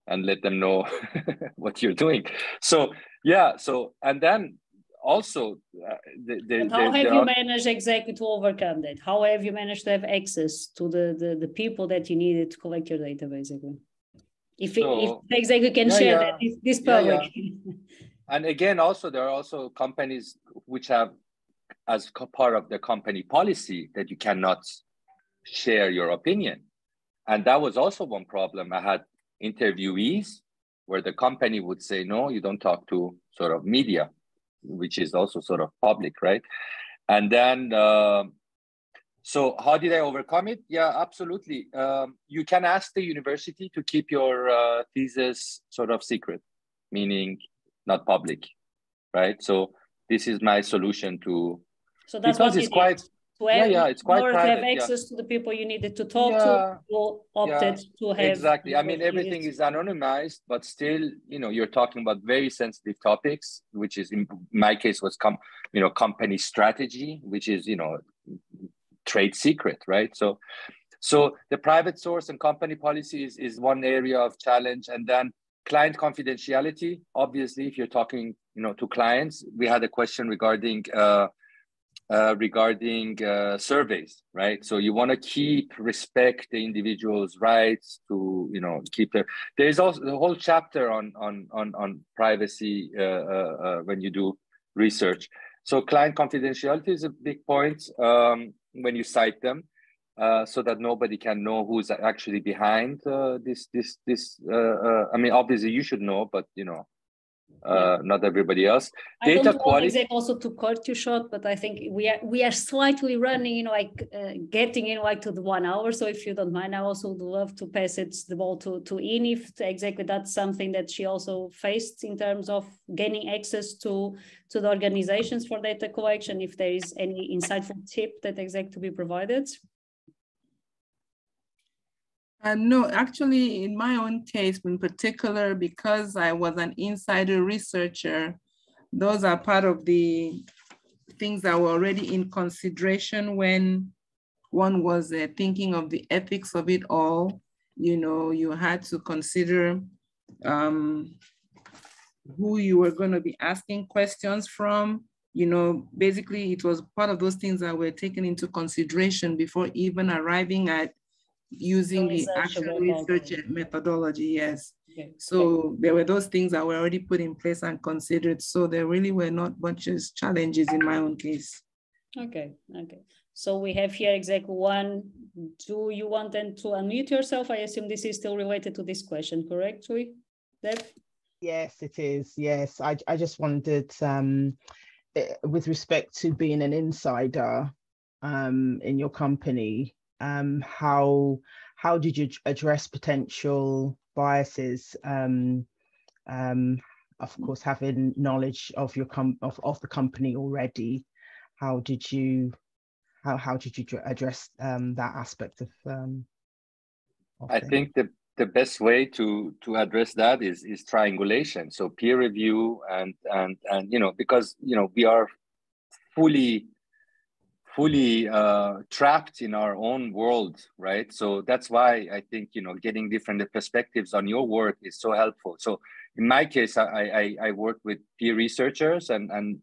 [SPEAKER 3] and let them know what you're doing. So yeah, so and then also uh,
[SPEAKER 1] the, the, how have you managed exactly to overcome that? How have you managed to have access to the the, the people that you needed to collect your data, basically? If, so, if exactly can yeah, share yeah. that this, this public. Yeah,
[SPEAKER 3] and again, also there are also companies which have as part of the company policy that you cannot share your opinion. And that was also one problem. I had interviewees where the company would say, no, you don't talk to sort of media, which is also sort of public, right? And then, uh, so how did I overcome it? Yeah, absolutely. Um, you can ask the university to keep your uh, thesis sort of secret, meaning not public, right? So this is my solution to.
[SPEAKER 1] So that's because it's quite. Yeah, yeah, it's quite private, to have access yeah. to the people you needed to talk yeah, to, you opted yeah, to have.
[SPEAKER 3] Exactly. I mean, everything is anonymized, but still, you know, you're talking about very sensitive topics, which is in my case was com, you know, company strategy, which is you know, trade secret, right? So, so the private source and company policy is, is one area of challenge, and then client confidentiality. Obviously if you're talking you know to clients we had a question regarding uh, uh, regarding uh, surveys right? So you want to keep respect the individual's rights to you know keep their there's also the whole chapter on on on, on privacy uh, uh, uh, when you do research. So client confidentiality is a big point um, when you cite them uh, so that nobody can know who's actually behind uh, this this this uh, uh i mean obviously you should know but you know uh, not everybody else.
[SPEAKER 1] Data I don't quality. Also to cut you short, but I think we are we are slightly running, you know, like uh, getting in like to the one hour. So if you don't mind, I also would love to pass it the ball to to If Exactly, that's something that she also faced in terms of gaining access to to the organizations for data collection. If there is any insightful tip that exact to be provided.
[SPEAKER 4] Uh, no, actually, in my own case in particular, because I was an insider researcher, those are part of the things that were already in consideration when one was uh, thinking of the ethics of it all. You know, you had to consider um, who you were going to be asking questions from. You know, basically, it was part of those things that were taken into consideration before even arriving at using the actual research methodology, yes. Okay. So there were those things that were already put in place and considered. So there really were not much challenges in my own case.
[SPEAKER 1] Okay, okay. So we have here exactly one. Do you want them to unmute yourself? I assume this is still related to this question, correct, Rui? Deb?
[SPEAKER 5] Yes, it is. Yes, I, I just wondered um, eh, with respect to being an insider um, in your company, um, how how did you address potential biases? Um, um, of course, having knowledge of your com- of, of the company already, how did you how how did you address um, that aspect of? Um,
[SPEAKER 3] of I think the the best way to to address that is is triangulation. So peer review and and and you know because you know we are fully fully uh, trapped in our own world, right? So that's why I think you know getting different perspectives on your work is so helpful. So in my case, I I, I work with peer researchers, and and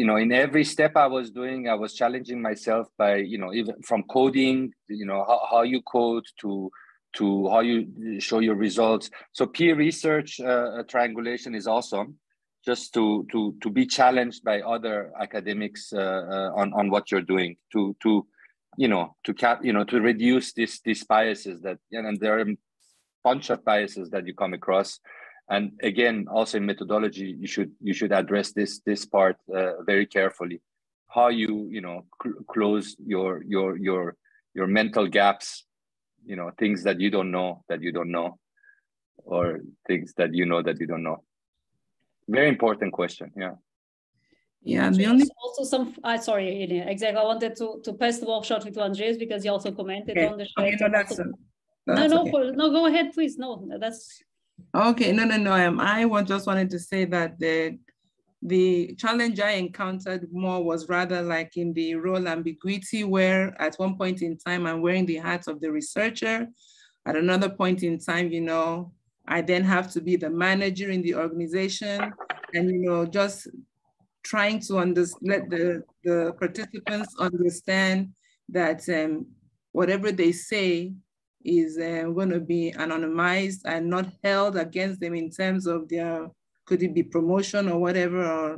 [SPEAKER 3] you know in every step I was doing, I was challenging myself by you know even from coding, you know how, how you code to to how you show your results. So peer research uh, triangulation is awesome just to to to be challenged by other academics uh, uh, on on what you're doing to to you know to cap you know to reduce this these biases that and there are a bunch of biases that you come across. And again also in methodology you should you should address this this part uh, very carefully. How you you know cl- close your your your your mental gaps you know things that you don't know that you don't know or things that you know that you don't know very important question. Yeah.
[SPEAKER 4] Yeah, the only
[SPEAKER 1] also some. I uh, sorry, exactly. I wanted to to pass the ball shortly to Andreas because he also commented okay. on the chat. Okay, no, that's, also, no, no, okay. no. Go ahead, please. No, that's
[SPEAKER 4] okay. No, no, no. Um, I want just wanted to say that the the challenge I encountered more was rather like in the role ambiguity, where at one point in time, I'm wearing the hat of the researcher. At another point in time, you know, I then have to be the manager in the organization and, you know, just trying to under, let the, the participants understand that um, whatever they say is uh, going to be anonymized and not held against them in terms of their could it be promotion or whatever, or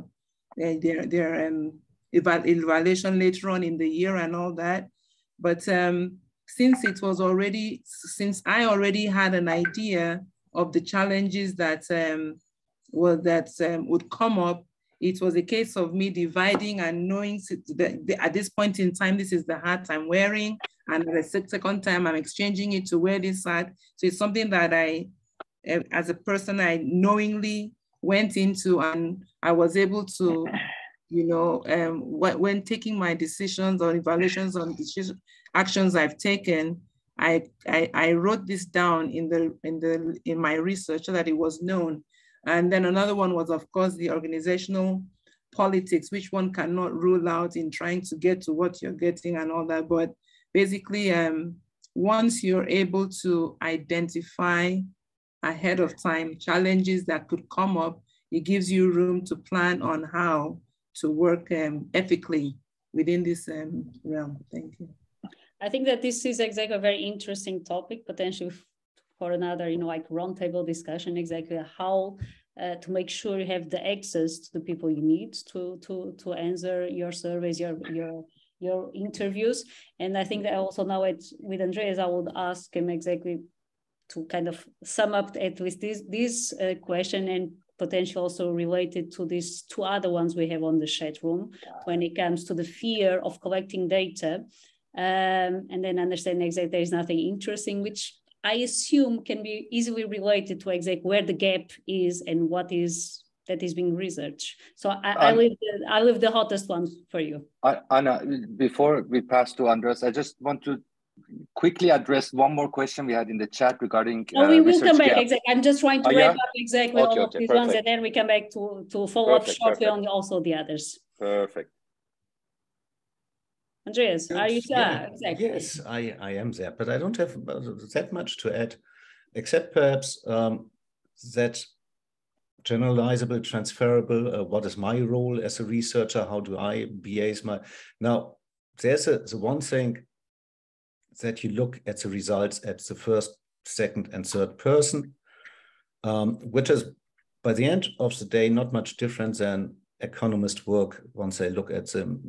[SPEAKER 4] uh, their, their um, evaluation later on in the year and all that. But um, since it was already, since I already had an idea of the challenges that um, well, that um, would come up, it was a case of me dividing and knowing that at this point in time, this is the hat I'm wearing. And the second time I'm exchanging it to wear this hat. So it's something that I, eh, as a person, I knowingly went into and I was able to, you know, um, when taking my decisions or evaluations on decision, actions I've taken, I, I, I wrote this down in the in the in my research so that it was known. And then another one was, of course, the organizational politics, which one cannot rule out in trying to get to what you're getting and all that. But basically, um, once you're able to identify ahead of time challenges that could come up, it gives you room to plan on how to work um, ethically within this um, realm. Thank you.
[SPEAKER 1] I think that this is exactly a very interesting topic, potentially for another, you know, like roundtable discussion, exactly how uh, to make sure you have the access to the people you need to to to answer your surveys, your your your interviews. And I think that also now it's with Andreas, I would ask him exactly to kind of sum up at least this this uh, question and potentially also related to these two other ones we have on the chat room when it comes to the fear of collecting data um, and then understanding exactly there is nothing interesting, which I assume can be easily related to exactly where the gap is and what is that is being researched. So I, I leave the, I leave the hottest one for you.
[SPEAKER 3] Anna, before we pass to Andreas, I just want to quickly address one more question we had in the chat regarding.
[SPEAKER 1] No, uh, we will come back. Exactly. I'm just trying to oh, wrap yeah? up exactly okay, all okay, of these perfect. ones, and then we come back to to follow perfect, up shortly perfect. on also the others.
[SPEAKER 3] Perfect.
[SPEAKER 1] Andreas, are you there? Exactly.
[SPEAKER 2] Yes, I, I am there, but I don't have that much to add, except perhaps um, that generalizable, transferable, uh, what is my role as a researcher? How do I BAs my... Now, there's a, the one thing that you look at the results at the first, second, and third person, um, which is by the end of the day not much different than economist work once they look at the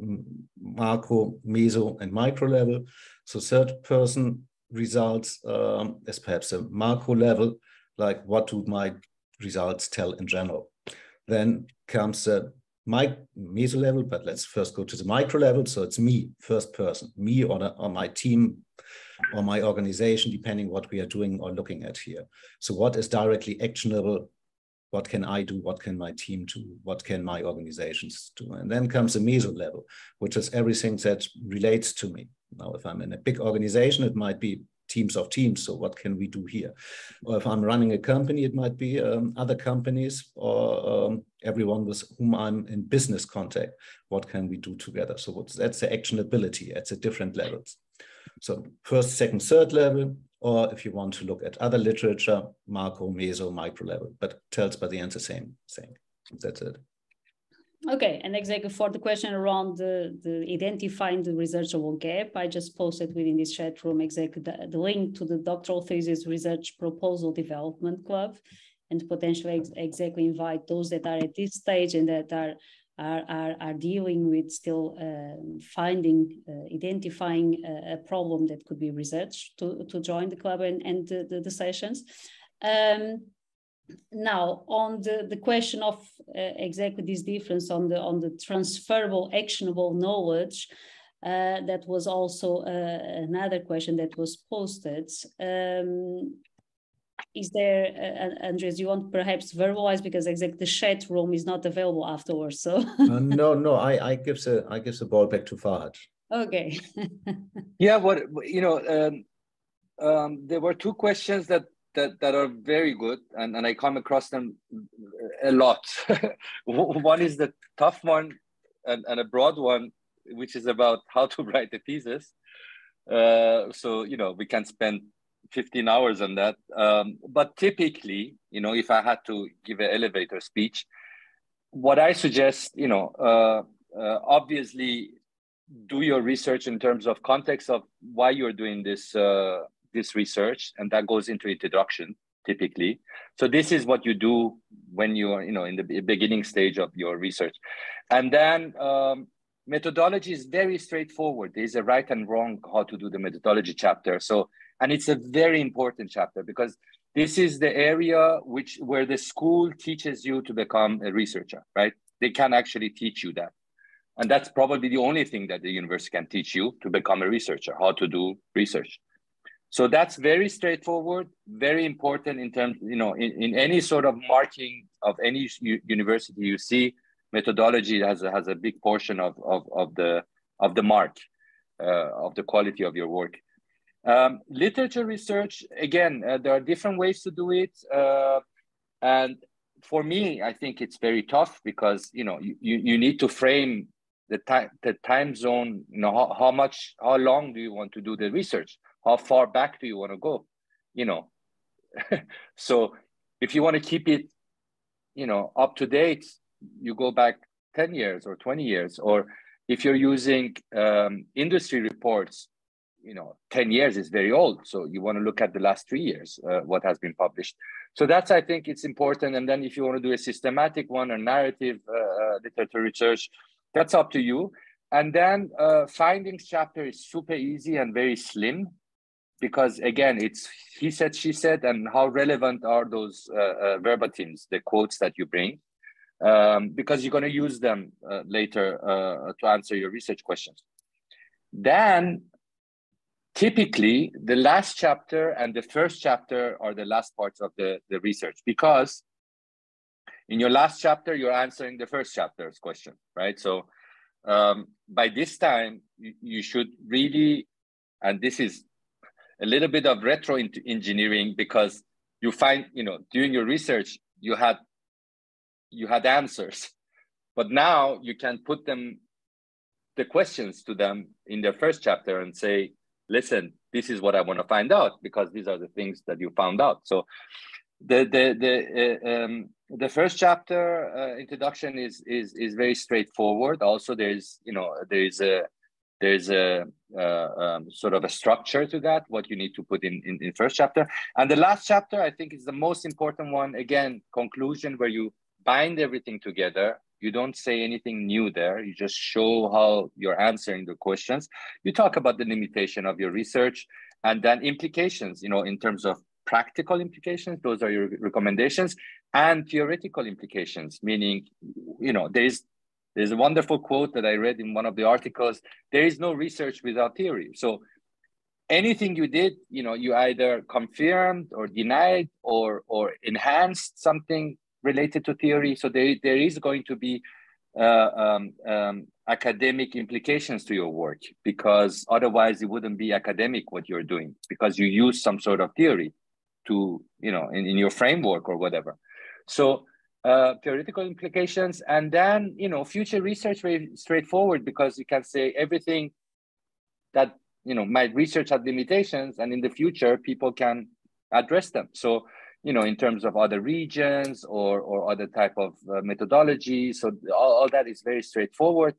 [SPEAKER 2] macro, meso, and micro level. So third person results um, is perhaps a macro level, like what do my results tell in general. Then comes the my meso level, but let's first go to the micro level. So it's me, first person, me or, the, or my team or my organization, depending what we are doing or looking at here. So what is directly actionable? What can I do? What can my team do? What can my organizations do? And then comes the meso level, which is everything that relates to me. Now, if I'm in a big organization, it might be teams of teams. So what can we do here? Or if I'm running a company, it might be um, other companies or um, everyone with whom I'm in business contact. What can we do together? So that's the actionability at the different levels. So first, second, third level, or if you want to look at other literature, macro, meso, micro level, but tells by the end the same thing. That's it.
[SPEAKER 1] Okay, and exactly for the question around the, the identifying the researchable gap, I just posted within this chat room exactly the, the link to the doctoral thesis research proposal development club and potentially ex exactly invite those that are at this stage and that are are, are, are dealing with still uh, finding, uh, identifying a, a, problem that could be researched to, to join the club and, and the, the, the sessions. Um, now on the, the question of uh, exactly this difference on the on the transferable actionable knowledge uh, that was also uh, another question that was posted um, is there uh, Andreas you want perhaps verbalize because exactly the chat room is not available afterwards so
[SPEAKER 2] uh, no no i i give the i give the ball back to Farhad.
[SPEAKER 1] okay
[SPEAKER 3] yeah what you know um, um, there were two questions that that, that are very good and, and I come across them a lot. one is the tough one and, and a broad one, which is about how to write a thesis. Uh, so, you know, we can spend 15 hours on that. Um, but typically, you know, if I had to give an elevator speech, what I suggest, you know, uh, uh, obviously do your research in terms of context of why you're doing this uh, this research, and that goes into introduction typically. So this is what you do when you are, you know, in the beginning stage of your research, and then um, methodology is very straightforward. There's a right and wrong how to do the methodology chapter. So, and it's a very important chapter because this is the area which where the school teaches you to become a researcher, right? They can actually teach you that. And that's probably the only thing that the university can teach you to become a researcher, how to do research. So that's very straightforward, very important in terms, you know, in, in any sort of marking of any university you see, methodology has a, has a big portion of, of, of the of the mark uh, of the quality of your work. Um, literature research, again, uh, there are different ways to do it. Uh, and for me, I think it's very tough because, you know, you, you need to frame the time the time zone you know how, how much how long do you want to do the research how far back do you want to go you know so if you want to keep it you know up to date you go back 10 years or 20 years or if you're using um, industry reports you know 10 years is very old so you want to look at the last three years uh, what has been published so that's i think it's important and then if you want to do a systematic one or narrative uh, uh literature research that's up to you. And then uh, findings chapter is super easy and very slim because again, it's he said, she said, and how relevant are those uh, uh, verbatims, the quotes that you bring, um, because you're going to use them later to answer your research questions. Then typically the last chapter and the first chapter are the last parts of the, the research because in your last chapter, you're answering the first chapter's question, right? So um, by this time, you, you, should really, and this is a little bit of retro engineering because you find, you know, during your research, you had you had answers, but now you can put them the questions to them in their first chapter and say, listen, this is what I want to find out because these are the things that you found out. So the the the uh, um, the first chapter uh, introduction is is is very straightforward. Also, there's you know there's a there's a uh, um, sort of a structure to that what you need to put in, in in first chapter and the last chapter i think is the most important one again conclusion where you bind everything together you don't say anything new there. You just show how you're answering the questions. You talk about the limitation of your research and then implications you know in terms of practical implications those are your recommendations and theoretical implications meaning you know there's there's a wonderful quote that i read in one of the articles there is no research without theory. So anything you did you know you either confirmed or denied or or enhanced something related to theory. So there, there is going to be uh, um, um, academic implications to your work because otherwise it wouldn't be academic what you're doing because you use some sort of theory to you know in, in your framework or whatever. So uh, theoretical implications and then you know future research very straightforward because you can say everything that you know my research had limitations and in the future people can address them. So you know in terms of other regions or or other type of uh, methodology so all, all that is very straightforward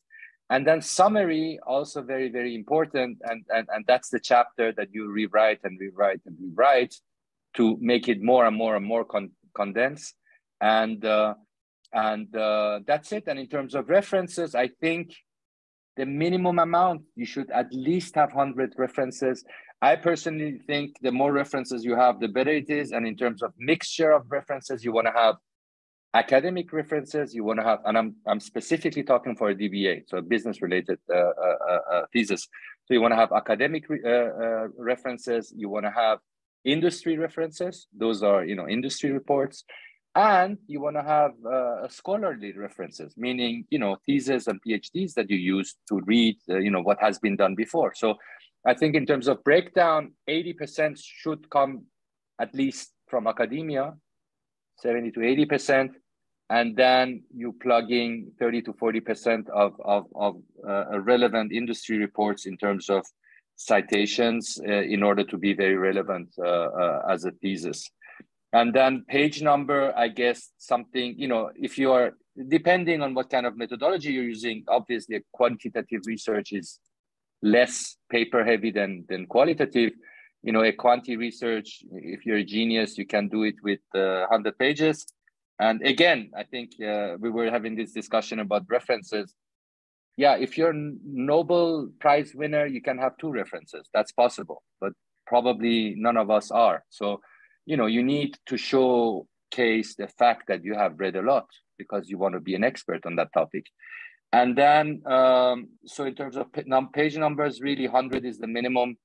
[SPEAKER 3] and then summary also very very important and, and and that's the chapter that you rewrite and rewrite and rewrite to make it more and more and more con- condensed. And uh, and uh, that's it. And in terms of references, I think the minimum amount you should at least have 100 references. I personally think the more references you have, the better it is. And in terms of mixture of references, you want to have academic references. You want to have, and I'm I'm specifically talking for a DBA, so a business related uh, uh, uh, uh, thesis. So you want to have academic re- uh, references. You want to have industry references. Those are, you know, industry reports. And you want to have uh, scholarly references, meaning, you know, theses and PhDs that you use to read, uh, you know, what has been done before. So I think in terms of breakdown, 80% should come at least from academia, 70 to 80%. and then you plug in 30 to 40% of, of, of uh, relevant industry reports in terms of citations uh, in order to be very relevant uh, uh, as a thesis. And then page number, I guess something, you know, if you are, depending on what kind of methodology you're using, obviously quantitative research is less paper heavy than, than qualitative. You know, a quanti research, if you're a genius, you can do it with uh, 100 pages and again, I think uh, we were having this discussion about references. Yeah, if you're Nobel Prize winner, you can have two references. That's possible, but probably none of us are. So, you know, you need to showcase the fact that you have read a lot because you want to be an expert on that topic. And then, um, so in terms of page numbers, really 100 is the minimum.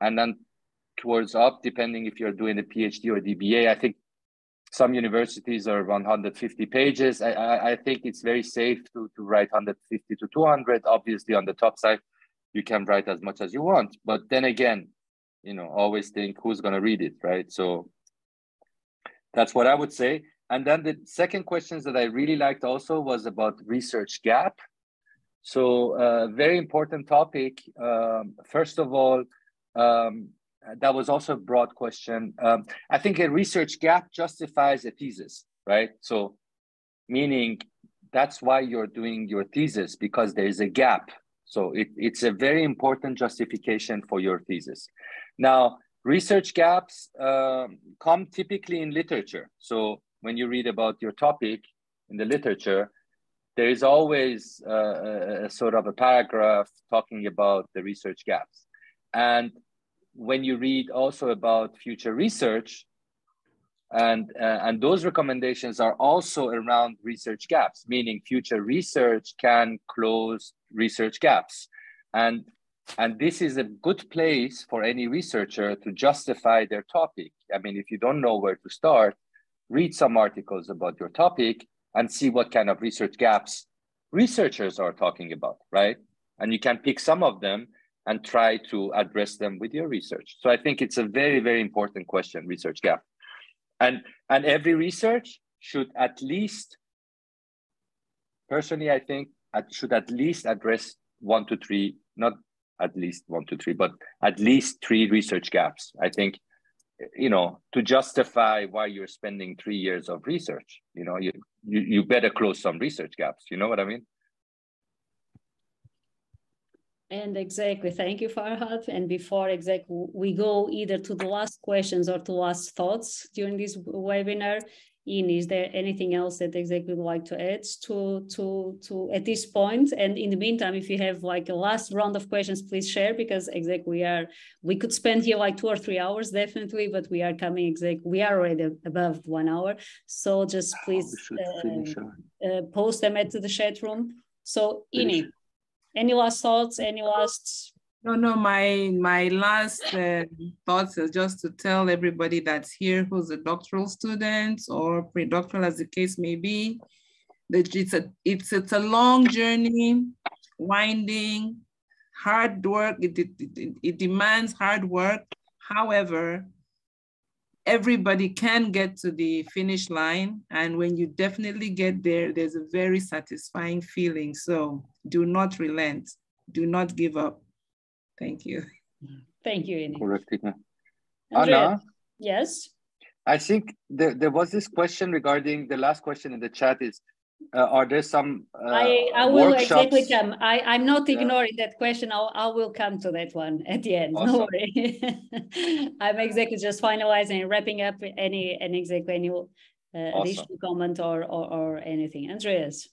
[SPEAKER 3] And then towards up, depending if you're doing a PhD or DBA, I think some universities are 150 pages. I, I, I, think it's very safe to, to write 150 to 200. Obviously, on the top side, you can write as much as you want. But then again, you know, always think who's going to read it, right? So that's what I would say. And then the second questions that I really liked also was about research gap. So, uh, very important topic. Um, first of all, um, that was also a broad question. Um, I think a research gap justifies a thesis, right? So, meaning that's why you're doing your thesis because there is a gap. So it, it's a very important justification for your thesis. Now, research gaps um, come typically in literature. So when you read about your topic in the literature, there is always uh, a, sort of a paragraph talking about the research gaps. And when you read also about future research, and uh, and those recommendations are also around research gaps, meaning future research can close research gaps, and and this is a good place for any researcher to justify their topic. I mean, if you don't know where to start, read some articles about your topic and see what kind of research gaps researchers are talking about, right? And you can pick some of them and try to address them with your research. So I think it's a very, very important question, research gap. And, and every research should at least, personally, I think should at least address one to three, not at least one to three, but at least three research gaps. I think, you know, to justify why you're spending three years of research, you know, you, you, you better close some research gaps. You know what I mean?
[SPEAKER 1] And exactly, thank you, Farhad. And before exactly we go either to the last questions or to last thoughts during this webinar, Ian, is there anything else that exactly would like to add to to to at this point? And in the meantime, if you have like a last round of questions, please share because exactly we are we could spend here like two or three hours definitely, but we are coming exactly we are already above one hour. So just oh, please uh, uh, post them at the chat room. So Ini, any last thoughts? Any last?
[SPEAKER 4] No, no. My my last uh, thoughts is just to tell everybody that's here who's a doctoral student or pre-doctoral, as the case may be, that it's a it's it's a long journey, winding, hard work. It, it, it, it demands hard work. However, everybody can get to the finish line. And when you definitely get there, there's a very satisfying feeling. So do not relent, do not give up. Thank you.
[SPEAKER 1] Thank you, Ini.
[SPEAKER 3] Correct. Anna?
[SPEAKER 1] Yes?
[SPEAKER 3] I think there, there was this question regarding the last question in the chat is uh, are there some uh, I,
[SPEAKER 1] I will workshops? exactly come. I, I'm not ignoring yeah. that question. I'll, I will come to that one at the end. Awesome. No worry. I'm exactly just finalizing and wrapping up any and exactly any uh, awesome. additional comment or, or, or anything. Andreas.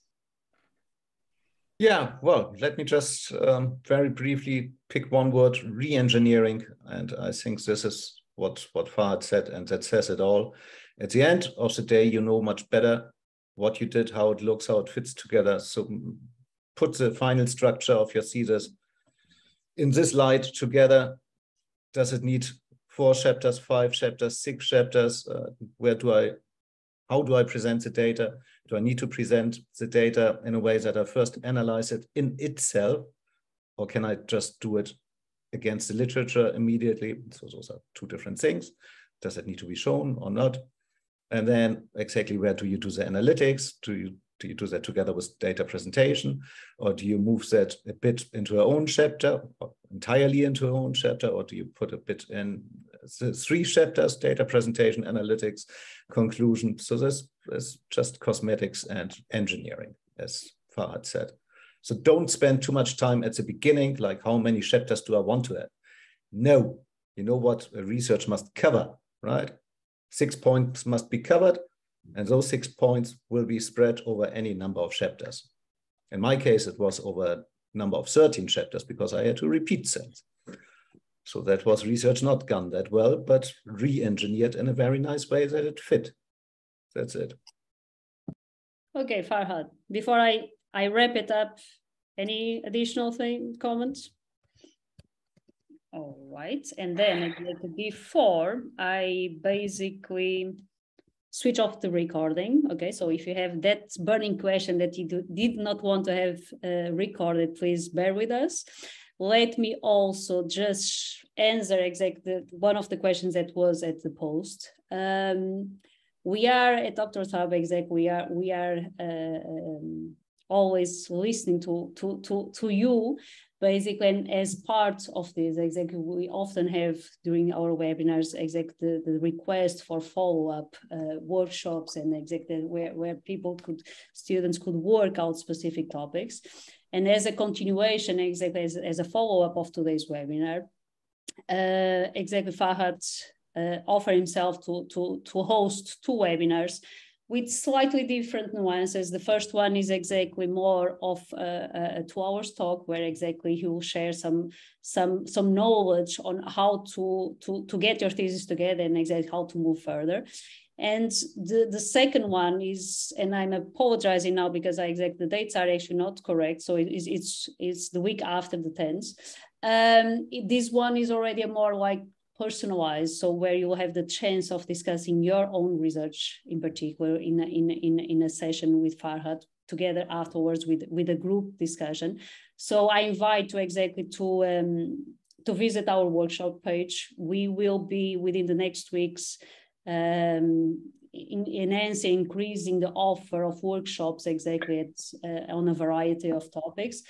[SPEAKER 2] Yeah, well, let me just um, very briefly pick one word, re-engineering. And I think this is what, what Farhad said, and that says it all. At the end of the day, you know much better what you did, how it looks, how it fits together. So put the final structure of your thesis in this light together. Does it need four chapters, five chapters, six chapters? Uh, where do I, how do I present the data? Do I need to present the data in a way that I first analyze it in itself? Or can I just do it against the literature immediately? So those are two different things. Does it need to be shown or not? And then exactly where do you do the analytics? Do you do you do that together with data presentation, or do you move that a bit into your own chapter, entirely into your own chapter, or do you put a bit in the three chapters, data presentation, analytics, conclusion? So this is just cosmetics and engineering, as Farhad said. So don't spend too much time at the beginning, like how many chapters do I want to have? No, you know what research must cover, right? Six points must be covered and those six points will be spread over any number of chapters. In my case, it was over a number of 13 chapters because I had to repeat things. So that was research not done that well, but re-engineered in a very nice way that it fit. That's it.
[SPEAKER 1] Okay, Farhad, before I, I wrap it up, any additional thing, comments? All right, and then before I basically switch off the recording. Okay, so if you have that burning question that you do, did not want to have uh, recorded, please bear with us. Let me also just answer exactly one of the questions that was at the post. Um, we are at Doctorate Hub exact. We are we are uh, um, always listening to to to to you basically and as part of this exactly we often have during our webinars exactly the, the request for follow-up uh, workshops and exactly where, where people could students could work out specific topics and as a continuation exactly as, as a follow-up of today's webinar uh, exactly Farhad uh, offer himself to, to, to host two webinars with slightly different nuances. The first one is exactly more of a, a two hours talk where exactly he will share some some some knowledge on how to to to get your thesis together and exactly how to move further. And the, the second one is, and I'm apologizing now because I exact the dates are actually not correct. So it is it's it's the week after the 10th. Um, this one is already a more like personalized, so where you will have the chance of discussing your own research in particular in a, in, in, in a session with Farhad together afterwards with, with a group discussion. So I invite you exactly to, um, to visit our workshop page. We will be within the next weeks um, in, enhancing, increasing the offer of workshops exactly at, uh, on a variety of topics.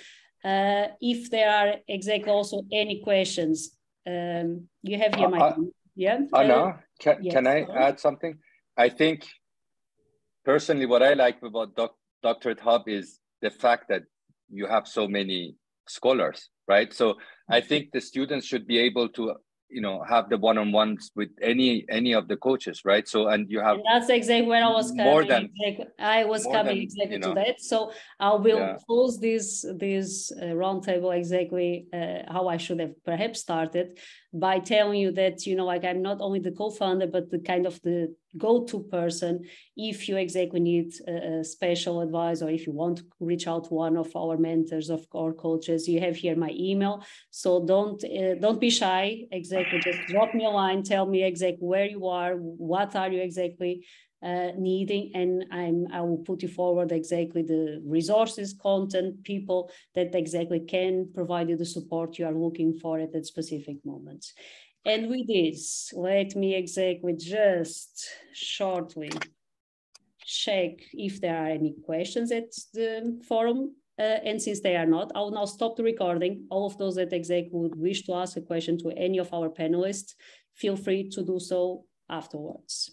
[SPEAKER 1] Uh, if there are exactly also any questions, um, you have your uh, yeah.
[SPEAKER 3] Anna, uh, can, yes, can I add something? I think personally, what I like about doc, Doctorate Hub is the fact that you have so many scholars, right? So I mm-hmm. think the students should be able to you know have the one-on-ones with any any of the coaches right? So and you have and
[SPEAKER 1] that's exactly where i was coming more than, exactly, i was coming than, exactly you know, to that. So i will yeah. close this this uh, roundtable exactly uh, how i should have perhaps started by telling you that you know like i'm not only the co-founder but the kind of the go-to person if you exactly need a, special advice or if you want to reach out to one of our mentors of our coaches you have here my email. So don't uh, don't be shy. Exactly. Just drop me a line. Tell me exactly where you are what are you exactly uh, needing and I'm, I will put you forward exactly the resources, content, people that exactly can provide you the support you are looking for at that specific moment. And with this, let me exactly just shortly check if there are any questions at the forum. Uh, and since they are not, I will now stop the recording. All of those that exactly would wish to ask a question to any of our panelists, feel free to do so afterwards.